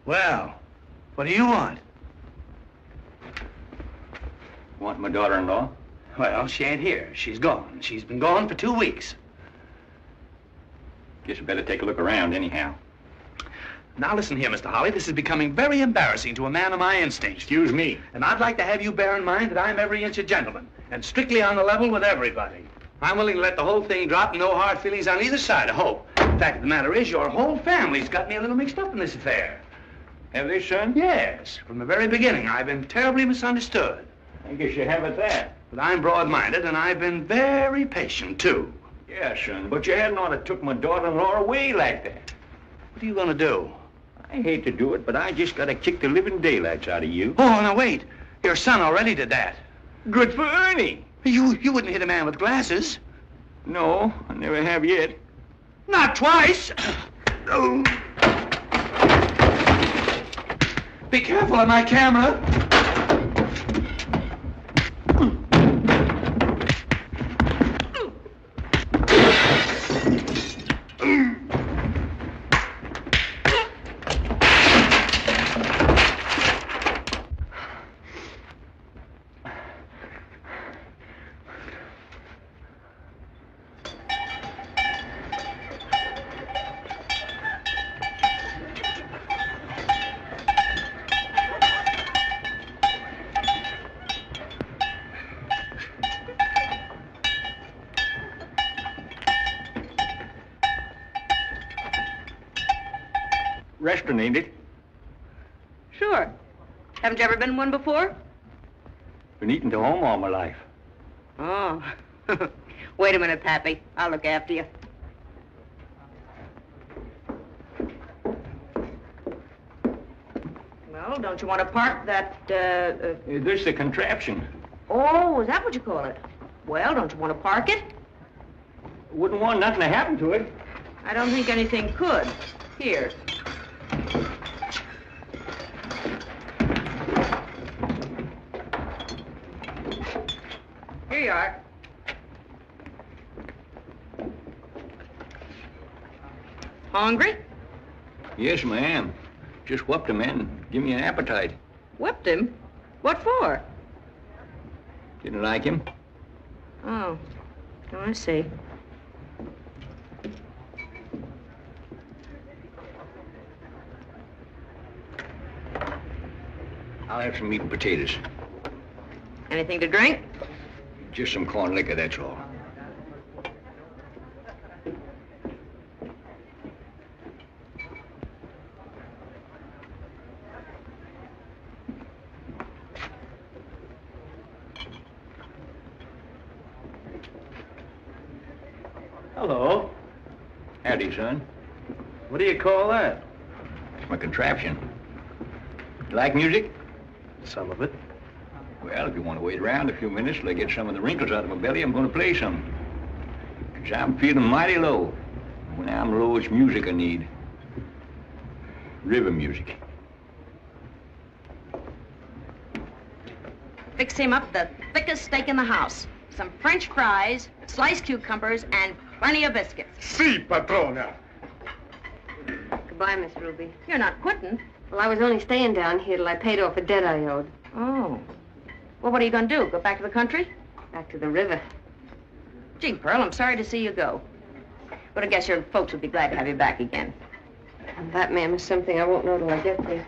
Well, what do you want? Want my daughter-in-law? Well, she ain't here. She's gone. She's been gone for two weeks. Guess you better take a look around anyhow. Now listen here, Mr. Holly. This is becoming very embarrassing to a man of my instincts. Excuse me. And I'd like to have you bear in mind that I'm every inch a gentleman and strictly on the level with everybody. I'm willing to let the whole thing drop, and no hard feelings on either side, I hope. The fact of the matter is, your whole family's got me a little mixed up in this affair. Have they, son? Yes. From the very beginning, I've been terribly misunderstood. I guess you have it there. But I'm broad-minded, and I've been very patient, too. Yeah, son, but you hadn't ought to took my daughter-in-law away like that. What are you gonna do? I hate to do it, but I just gotta kick the living daylights out of you. Oh, now wait. Your son already did that. Good for Ernie. You you wouldn't hit a man with glasses. No, I never have yet. Not twice. Oh. Be careful of my camera. Restaurant, ain't it? Sure. Haven't you ever been one before? Been eating to home all my life. Oh. Wait a minute, Pappy. I'll look after you. Well, don't you want to park that, uh, uh... Uh, This the contraption. Oh, is that what you call it? Well, don't you want to park it? Wouldn't want nothing to happen to it. I don't think anything could. Here. Are. Hungry? Yes, ma'am. Just whooped him in. Give me an appetite. Whipped him? What for? Didn't like him. Oh. Oh, I see. I'll have some meat and potatoes. Anything to drink? Just some corn liquor, that's all. Hello. Howdy, son. What do you call that? It's my contraption. You like music? Some of it. Well, if you want to wait around a few minutes till I get some of the wrinkles out of my belly, I'm going to play some. 'Cause I'm feeling mighty low. When I'm low, it's music I need. River music. Fix him up the thickest steak in the house. Some French fries, sliced cucumbers, and plenty of biscuits. Si, patrona. Goodbye, Miss Ruby. You're not quitting. Well, I was only staying down here till I paid off a debt I owed. Oh. Well, what are you going to do? Go back to the country? Back to the river. Gee, Pearl, I'm sorry to see you go. But I guess your folks would be glad to have you back again. And that, ma'am, is something I won't know till I get there.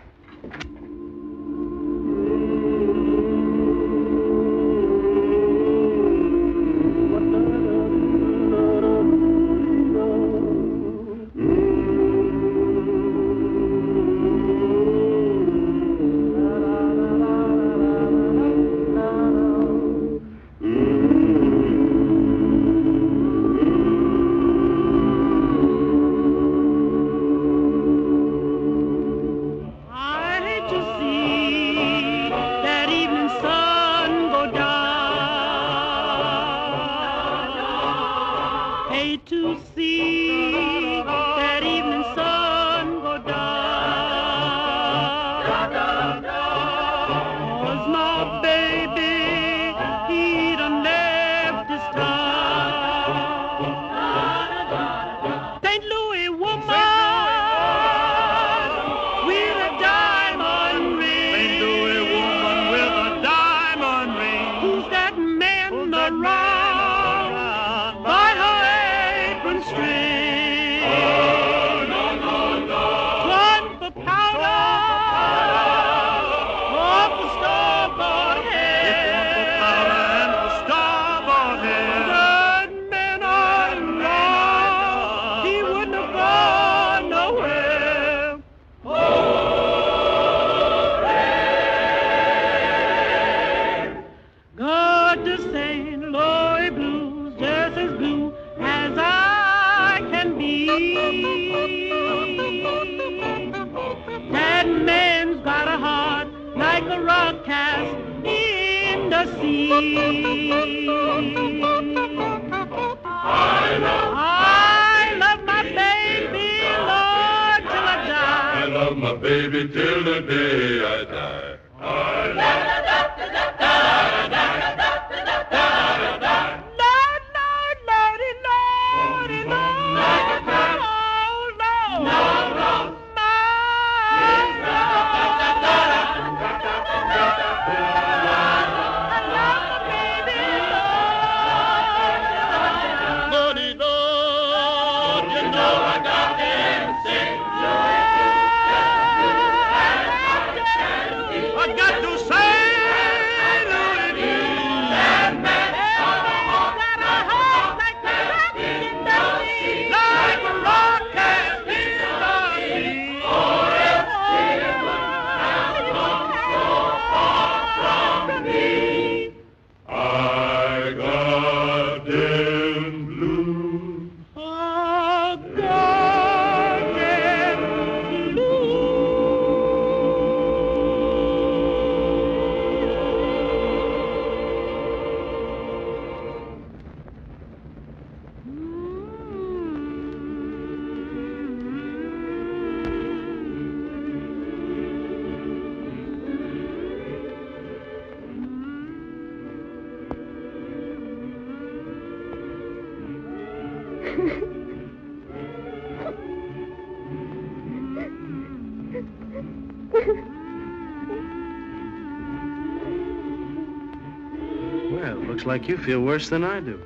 Looks like you feel worse than I do.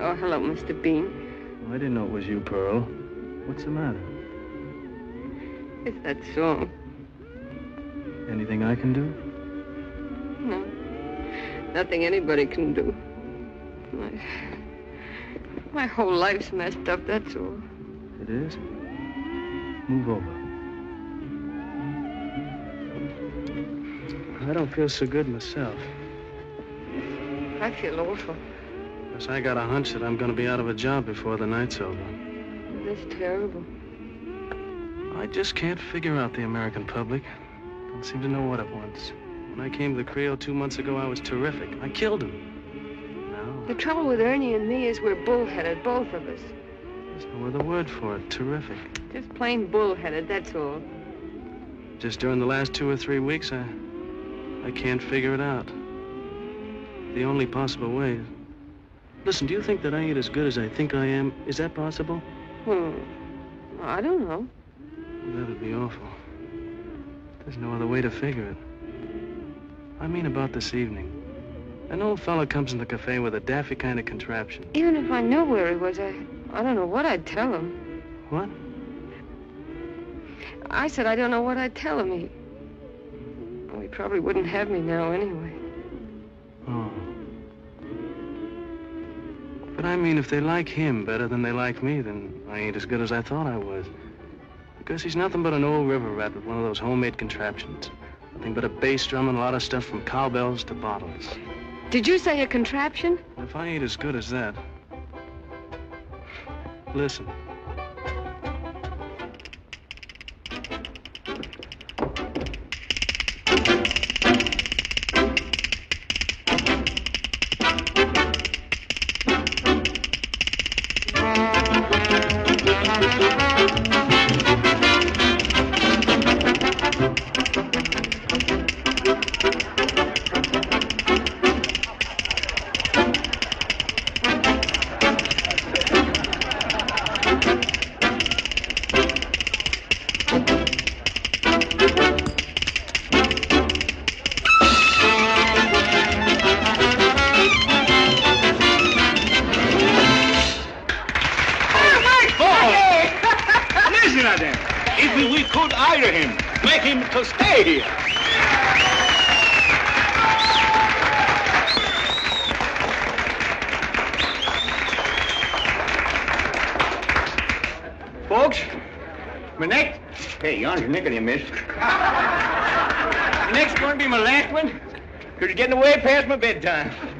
Oh, hello, Mr. Bean. I didn't know it was you, Pearl. What's the matter? It's that song. Anything I can do? No. Nothing anybody can do. My, my whole life's messed up, that's all. It is? Move over. I don't feel so good myself. I feel awful. Guess I got a hunch that I'm going to be out of a job before the night's over. That's terrible. I just can't figure out the American public. Don't seem to know what it wants. When I came to the Creole two months ago, I was terrific. I killed him. No. The trouble with Ernie and me is we're bullheaded, both of us. There's no other word for it. Terrific. Just plain bullheaded, that's all. Just during the last two or three weeks, I, I can't figure it out. The only possible way is... Listen, do you think that I ain't as good as I think I am? Is that possible? Hmm. I don't know. That would be awful. There's no other way to figure it. I mean about this evening. An old fellow comes in the cafe with a daffy kind of contraption. Even if I knew where he was, I, I don't know what I'd tell him. What? I said I don't know what I'd tell him. He, well, he probably wouldn't have me now anyway. But I mean, if they like him better than they like me, then I ain't as good as I thought I was. Because he's nothing but an old river rat with one of those homemade contraptions. Nothing but a bass drum and a lot of stuff from cowbells to bottles. Did you say a contraption? If I ain't as good as that. Listen. You missed. Next one be my last one. Because you're getting way past my bedtime.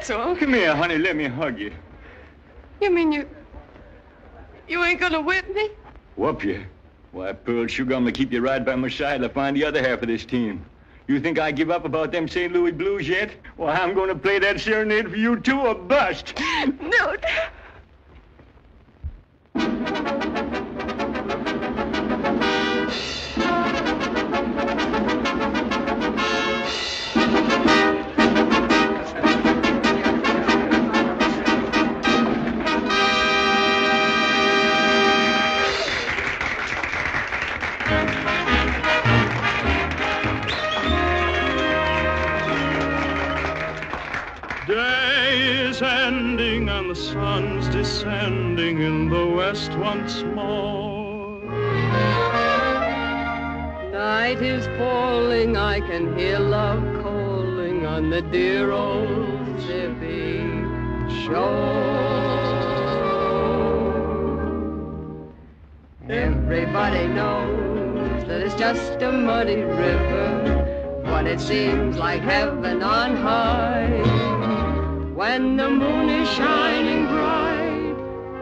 That's all. Come here, honey, let me hug you. You mean you... You ain't gonna whip me? Whoop you. Why, Pearl Sugar, I'm gonna keep you right by my side to find the other half of this team. You think I give up about them St. Louis Blues yet? Well, I'm gonna play that serenade for you too or bust. and the sun's descending in the west once more. Night is falling, I can hear love calling on the dear old Mississippi shore. Everybody knows that it's just a muddy river, but it seems like heaven on high. When the moon is shining bright,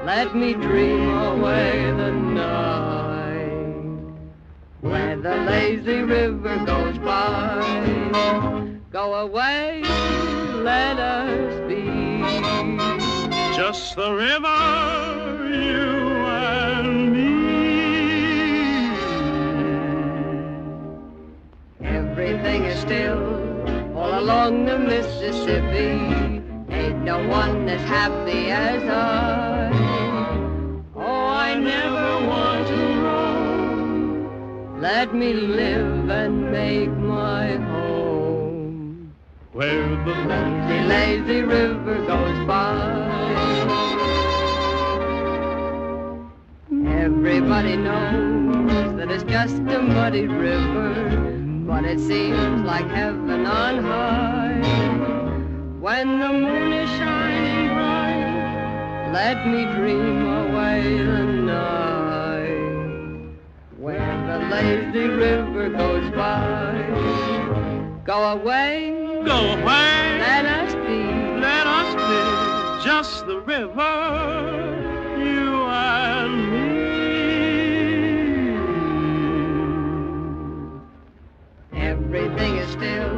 let me dream away the night. Where the lazy river goes by, go away, let us be. Just the river, you and me. Everything is still all along the Mississippi. No one as happy as I. Oh, I never want to roam. Let me live and make my home. Where the lazy, lazy river goes by. Everybody knows that it's just a muddy river, but it seems like heaven on high. When the moon is shining bright, let me dream away the night. When the lazy river goes by, go away, Go away. let us be. Let us be just the river, you and me. Everything is still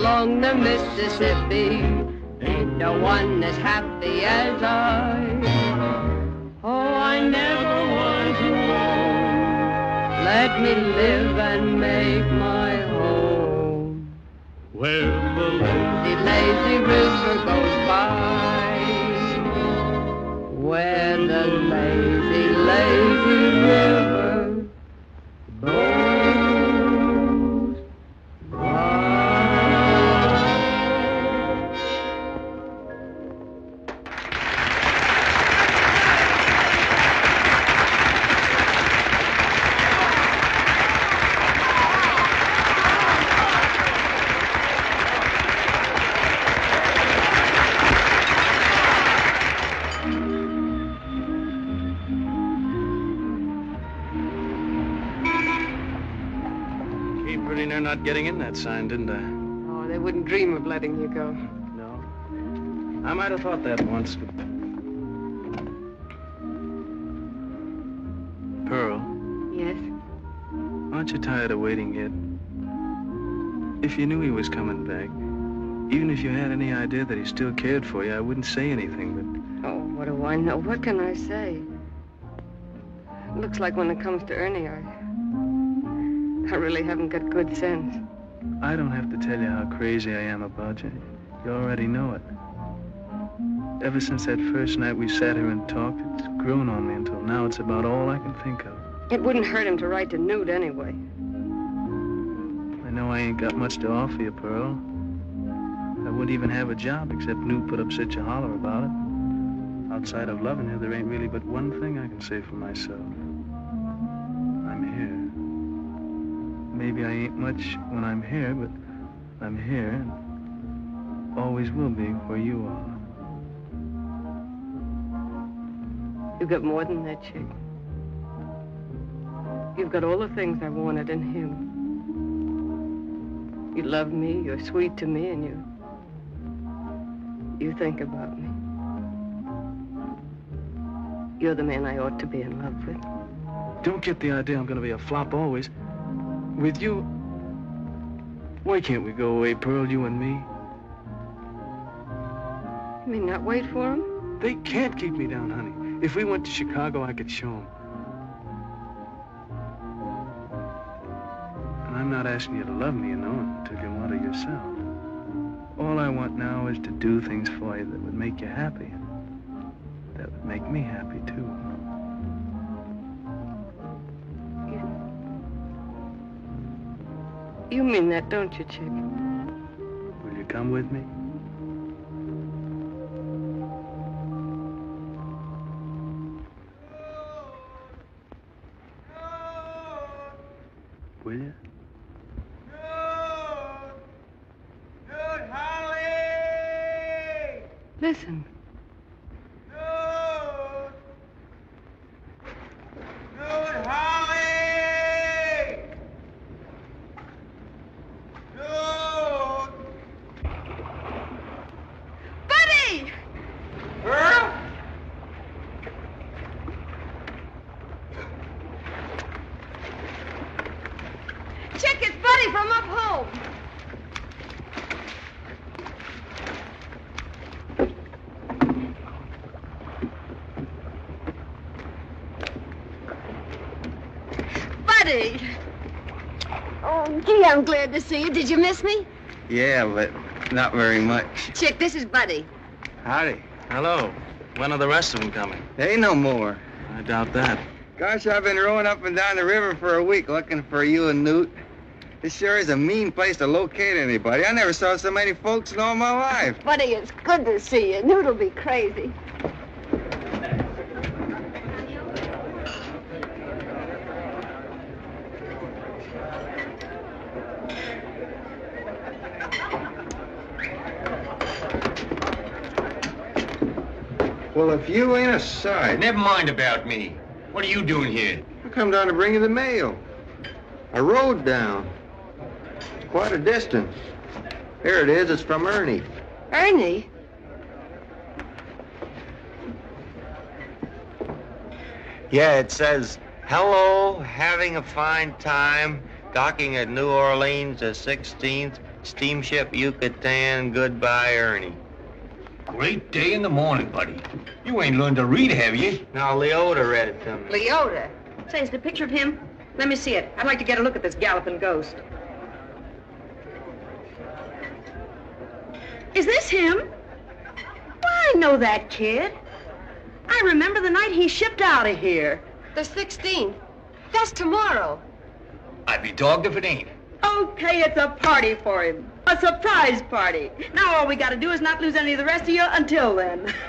along the Mississippi. Ain't no one as happy as I. Oh, I never was alone. Let me live and make my home. Where the lazy, lazy river goes by. Where the lazy, lazy river goes pretty near not getting in that sign, didn't I? Oh, they wouldn't dream of letting you go. No. I might have thought that once, but... Pearl, Yes? aren't you tired of waiting yet? If you knew he was coming back, even if you had any idea that he still cared for you, I wouldn't say anything, but... Oh, what do I know? What can I say? Looks like when it comes to Ernie, I. I really haven't got good sense. I don't have to tell you how crazy I am about you. You already know it. Ever since that first night we sat here and talked, it's grown on me until now it's about all I can think of. It wouldn't hurt him to write to Newt anyway. I know I ain't got much to offer you, Pearl. I wouldn't even have a job except Newt put up such a holler about it. Outside of loving you, there ain't really but one thing I can say for myself. Maybe I ain't much when I'm here, but I'm here and always will be where you are. You've got more than that, chick. You've got all the things I wanted in him. You love me, you're sweet to me, and you. You think about me. You're the man I ought to be in love with. Don't get the idea I'm gonna be a flop always. With you, why can't we go away, Pearl, you and me? You mean not wait for him? They can't keep me down, honey. If we went to Chicago, I could show them. And I'm not asking you to love me, you know, until you want it yourself. All I want now is to do things for you that would make you happy. That would make me happy, too. You mean that, don't you, chick? Will you come with me? Buddy! Oh, gee, I'm glad to see you. Did you miss me? Yeah, but not very much. Chick, this is Buddy. Howdy. Hello. When are the rest of them coming? There ain't no more. I doubt that. Gosh, I've been rowing up and down the river for a week looking for you and Newt. This sure is a mean place to locate anybody. I never saw so many folks in all my life. Buddy, it's good to see you. Newt'll be crazy. Well, if you ain't a sight. Never mind about me. What are you doing here? I come down to bring you the mail. I rode down. It's quite a distance. Here it is. It's from Ernie. Ernie? Yeah, it says, hello, having a fine time, docking at New Orleans the 16th, Steamship Yucatan, goodbye, Ernie. Great day in the morning, buddy. You ain't learned to read, have you? No, Leota read it to me. Leota. Say, is the picture of him? Let me see it. I'd like to get a look at this galloping ghost. Is this him? Why, I know that kid. I remember the night he shipped out of here. The 16th. That's tomorrow. I'd be dogged if it ain't. Okay, it's a party for him. A surprise party. Now all we gotta do is not lose any of the rest of you until then.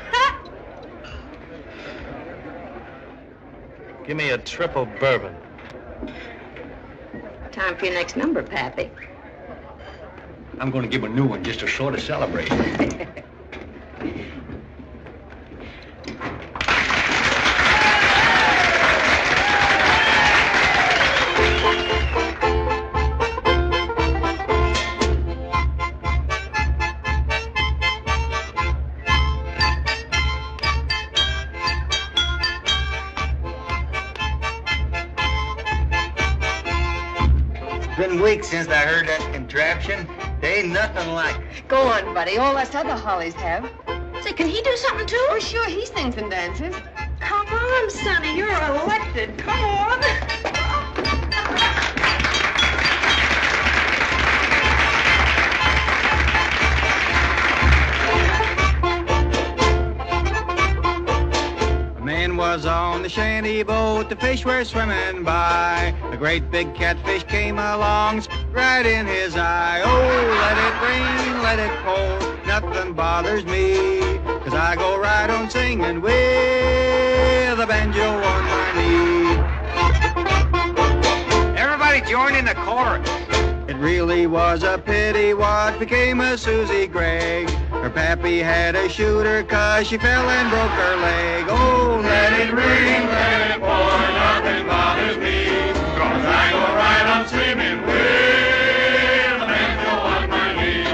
Give me a triple bourbon. Time for your next number, Pappy. I'm gonna give a new one just to sort of celebrate. weeks since I heard that contraption. They ain't nothing like it. Go on, buddy. All us other Hollies have. Say, can he do something too? Oh, sure, he sings and dances. Come on, Sonny, you're elected. Come on. man was on the shanty boat, the fish were swimming by. A great big catfish came along, right in his eye. Oh, let it rain, let it pour, nothing bothers me. Cause I go right on singing with a banjo on my knee. Everybody join in the chorus. Really was a pity what became of Susie Gregg. Her pappy had a shooter cause she fell and broke her leg. Oh, let it ring, let it pour, nothing bothers me. Cause I go right on swimming with a banjo on my knee.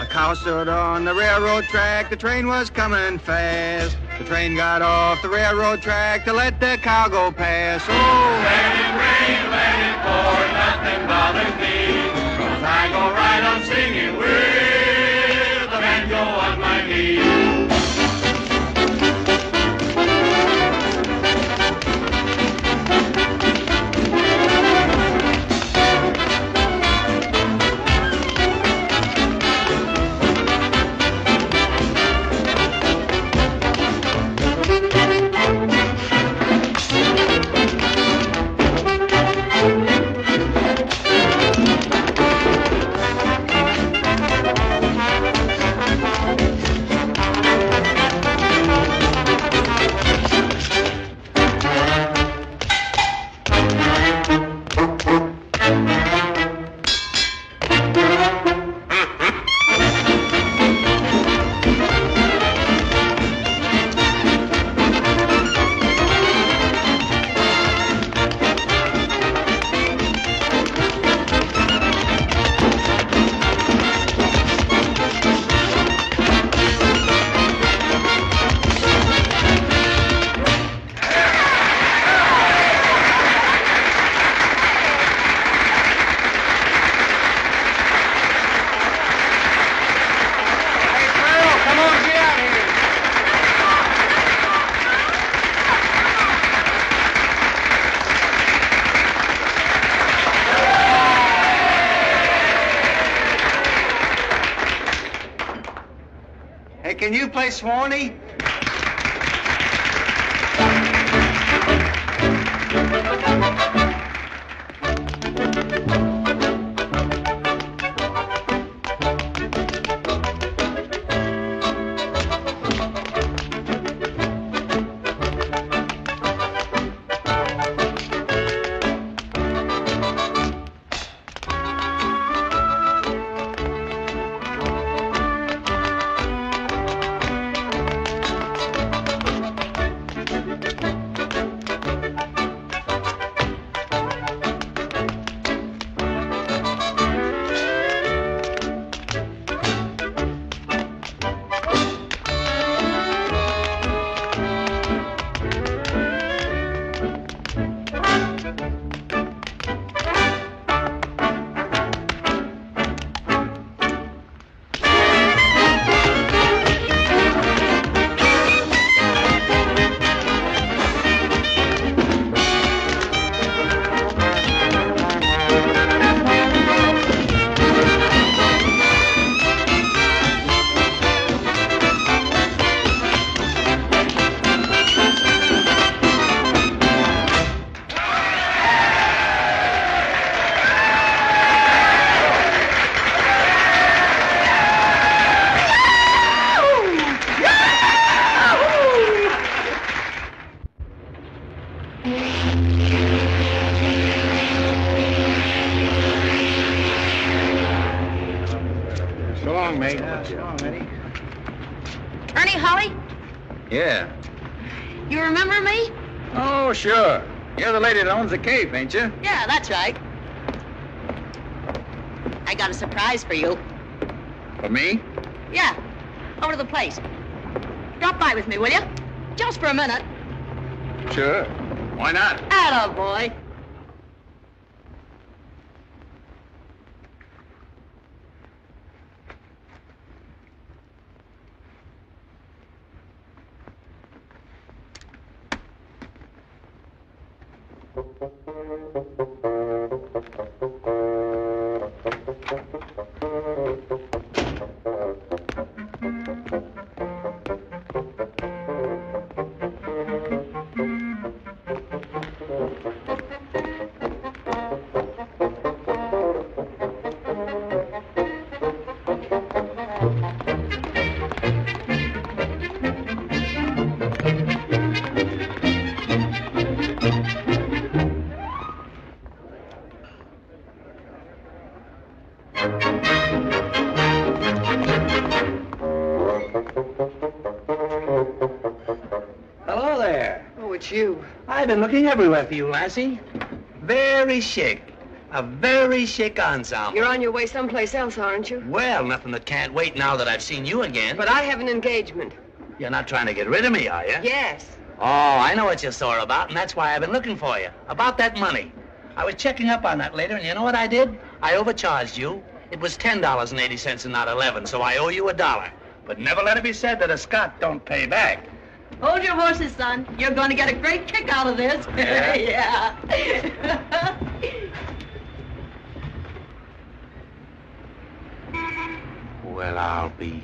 A cow stood on the railroad track, the train was coming fast. The train got off the railroad track to let the cow go past. Oh, let it rain, let it pour, nothing bothers me. Cause I go right on singing with Hey, can the lady that owns the cape, ain't you? Yeah, that's right. I got a surprise for you. For me? Yeah, over to the place. Drop by with me, will you? Just for a minute. Sure. Why not? Atta boy. I've been looking everywhere for you, Lassie. Very chic. A very chic ensemble. You're on your way someplace else, aren't you? Well, nothing that can't wait now that I've seen you again. But I have an engagement. You're not trying to get rid of me, are you? Yes. Oh, I know what you're sore about, and that's why I've been looking for you. About that money. I was checking up on that later, and you know what I did? I overcharged you. It was $10.80 and not 11 so I owe you a dollar. But never let it be said that a Scot don't pay back. Hold your horses, son. You're going to get a great kick out of this. Yeah? yeah. Well, I'll be.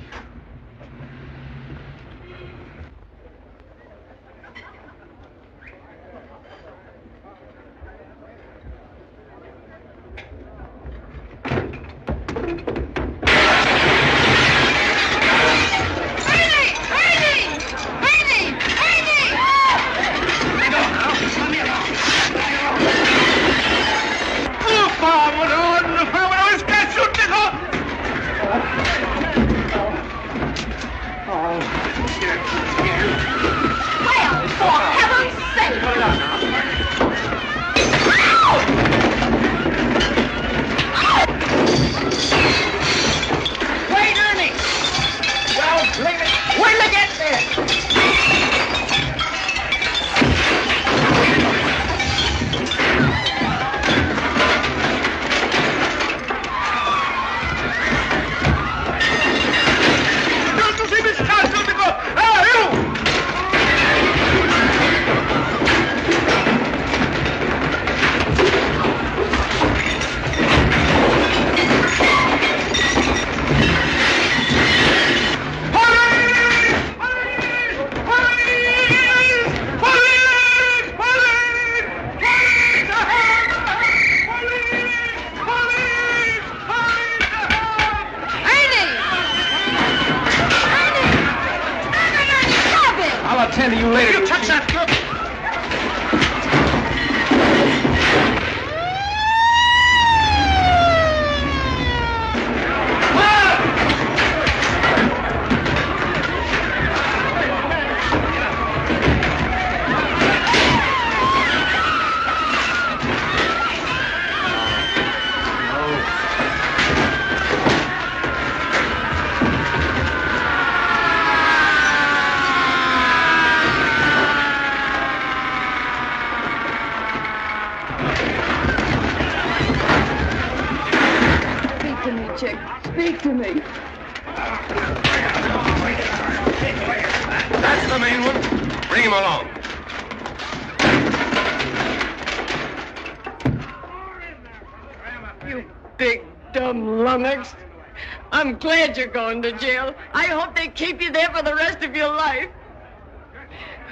You're going to jail. I hope they keep you there for the rest of your life.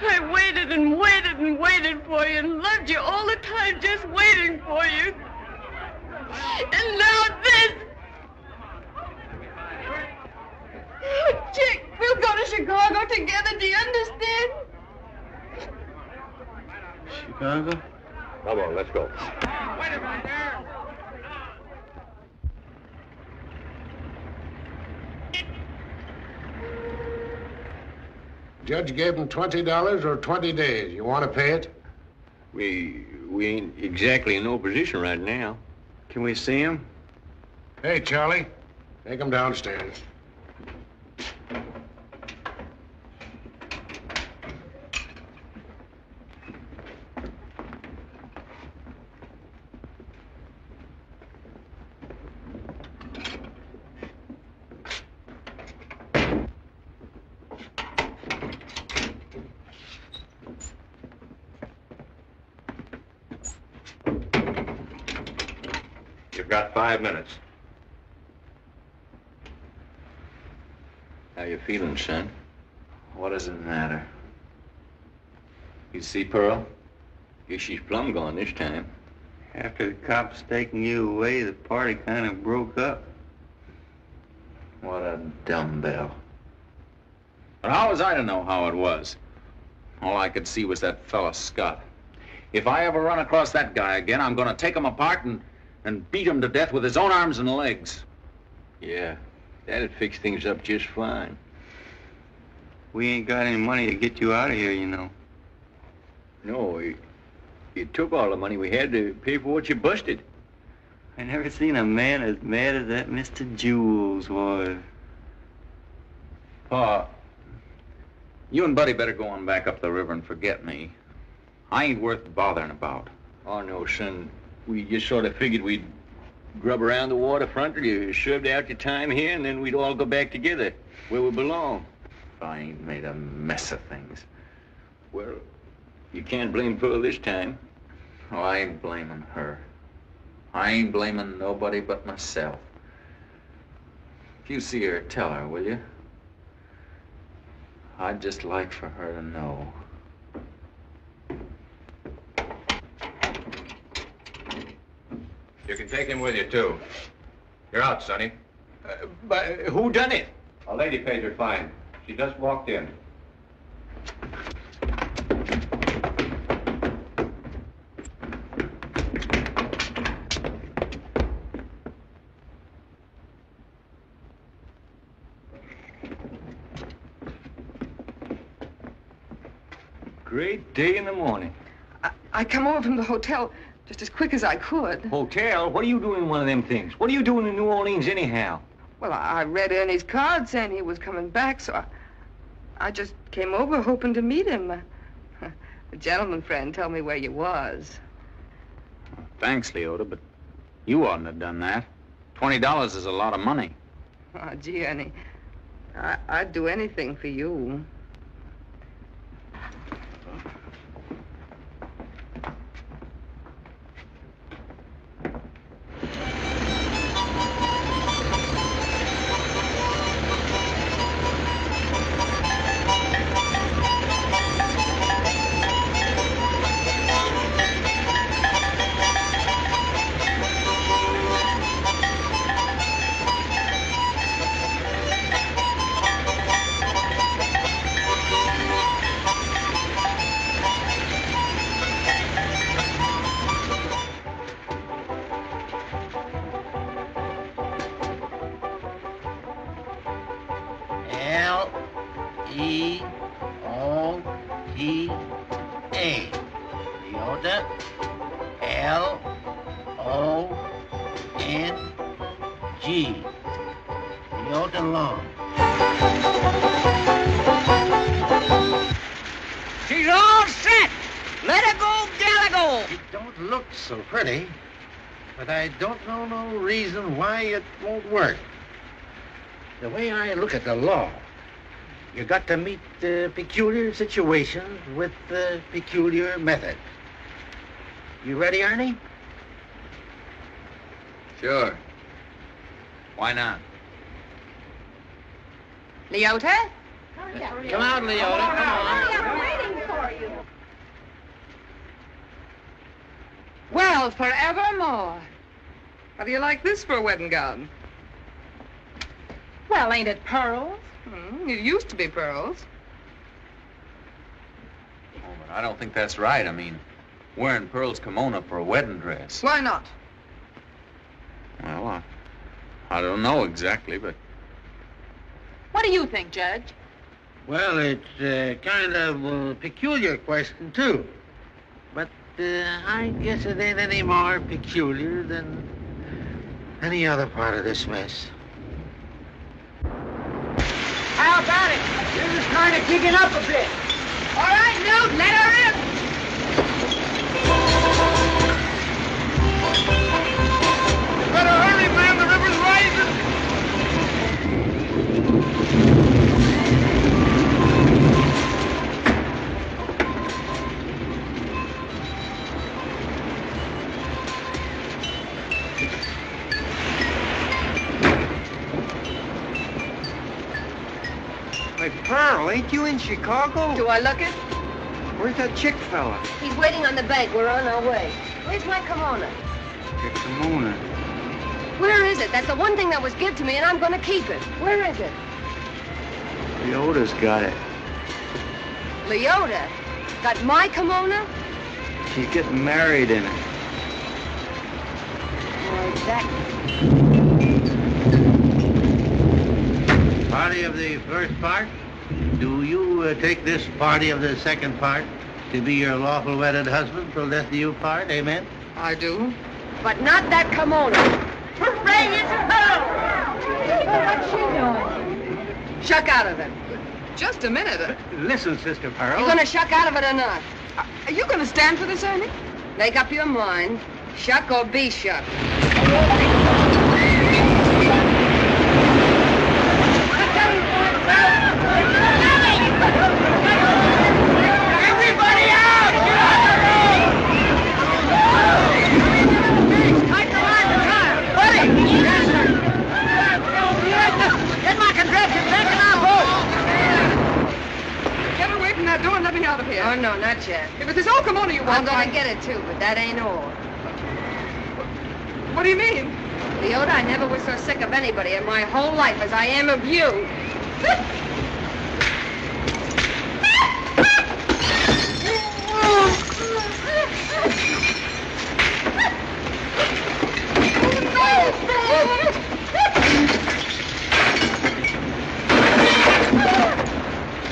I waited and waited and waited for you and loved you all the time just waiting for you. And now this. Chick, we'll go to Chicago together. Do you understand? Chicago? Come on, let's go. Judge gave him twenty dollars or twenty days. You want to pay it? We we ain't exactly in no position right now. Can we see him? Hey, Charlie, take him downstairs. You've got five minutes. How you feeling, son? What does it matter? You see Pearl? Guess she's plumb gone this time. After the cops taking you away, the party kind of broke up. What a dumbbell. But how was I to know how it was? All I could see was that fella Scott. If I ever run across that guy again, I'm gonna take him apart and, and beat him to death with his own arms and legs. Yeah, that'd fix things up just fine. We ain't got any money to get you out of here, you know. No, you, you took all the money we had to pay for what you busted. I never seen a man as mad as that Mr. Jules was. Pa, you and Buddy better go on back up the river and forget me. I ain't worth bothering about. Oh, no, son. We just sort of figured we'd grub around the waterfront till you served out your time here, and then we'd all go back together where we belong. I ain't made a mess of things. Well, you can't blame Pearl this time. Oh, I ain't blaming her. I ain't blaming nobody but myself. If you see her, tell her, will you? I'd just like for her to know. You can take him with you, too. You're out, Sonny. Uh, but who done it? A lady paid her fine. She just walked in. Great day in the morning. I come over from the hotel just as quick as I could. Hotel? What are you doing in one of them things? What are you doing in New Orleans anyhow? Well, I read Ernie's card saying he was coming back, so I, I just came over hoping to meet him. A gentleman friend told me where you was. Thanks, Leota, but you oughtn't to have done that. Twenty dollars is a lot of money. Oh, gee, Ernie, I, I'd do anything for you. The law, you got to meet the peculiar situations with the peculiar methods. You ready, Ernie? Sure. Why not? Leota? Come out, Leota. Come on. I'm waiting for you. Well, forevermore. How do you like this for a wedding gown? Well, ain't it pearls? Hmm, it used to be pearls. Oh, but I don't think that's right. I mean, wearing Pearl's kimono for a wedding dress. Why not? Well, I, I don't know exactly, but What do you think, Judge? Well, it's uh, kind of a peculiar question, too. But uh, I guess it ain't any more peculiar than any other part of this mess. How about it? This is kind of kicking up a bit. All right, Newt, let her in. Better hurry, man. The river's rising. Pearl, ain't you in Chicago? Do I look it? Where's that chick fella? He's waiting on the bank. We're on our way. Where's my kimono? Chick Kimona. Where is it? That's the one thing that was given to me, and I'm going to keep it. Where is it? Leota's got it. Leota. Got my kimono? She's getting married in it. Why, that... Party of the first part? Do you uh, take this party of the second part to be your lawful wedded husband till death do you part? Amen? I do. But not that kimono. Hooray, it's a What's she doing? Shuck out of it. Just a minute. Listen, Sister Pearl. You gonna shuck out of it or not? Are you going to stand for this, Ernie? Make up your mind. Shuck or be shucked. Everybody out! Get out the road! Tight the line to time. Buddy! Yes, sir. Get my contraption. Take it out, Get away from that door and let me out of here. Oh, no, not yet. If it's this old kimono you want, I'm gonna get it, too, but that ain't all. What do you mean? Leota, I never was so sick of anybody in my whole life as I am of you.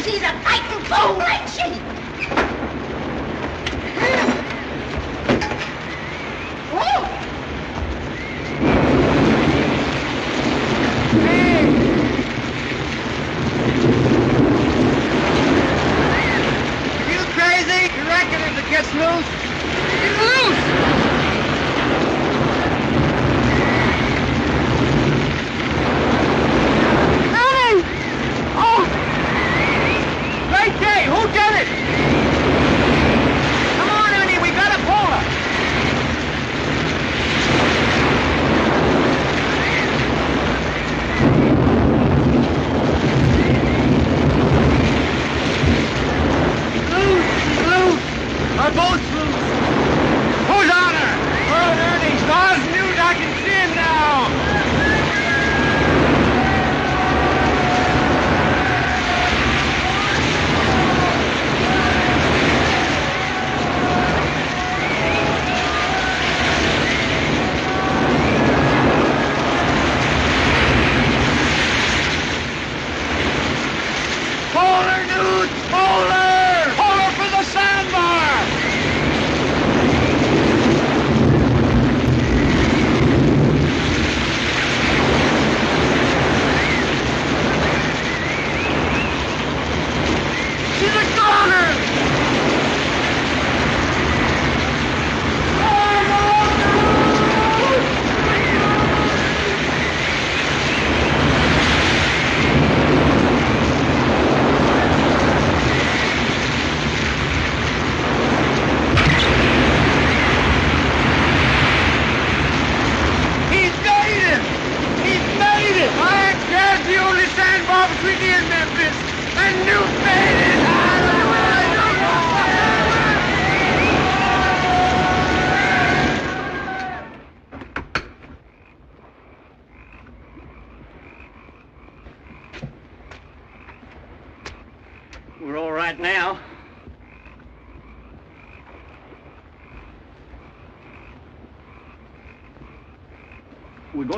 She's a Oh, fighting fool,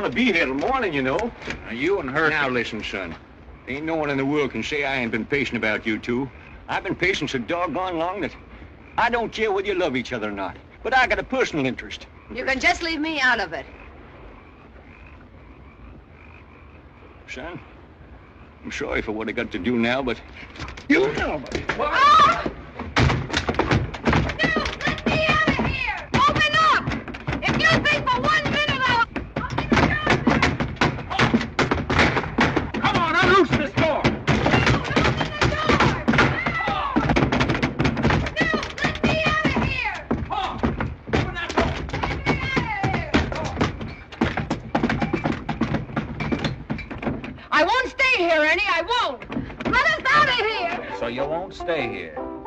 We're gonna be here till morning, you know. Now, you and her now listen, son. Ain't no one in the world can say I ain't been patient about you two. I've been patient so doggone long that I don't care whether you love each other or not. But I got a personal interest. You can just leave me out of it. Son, I'm sorry for what I got to do now, but you know. Open stay here.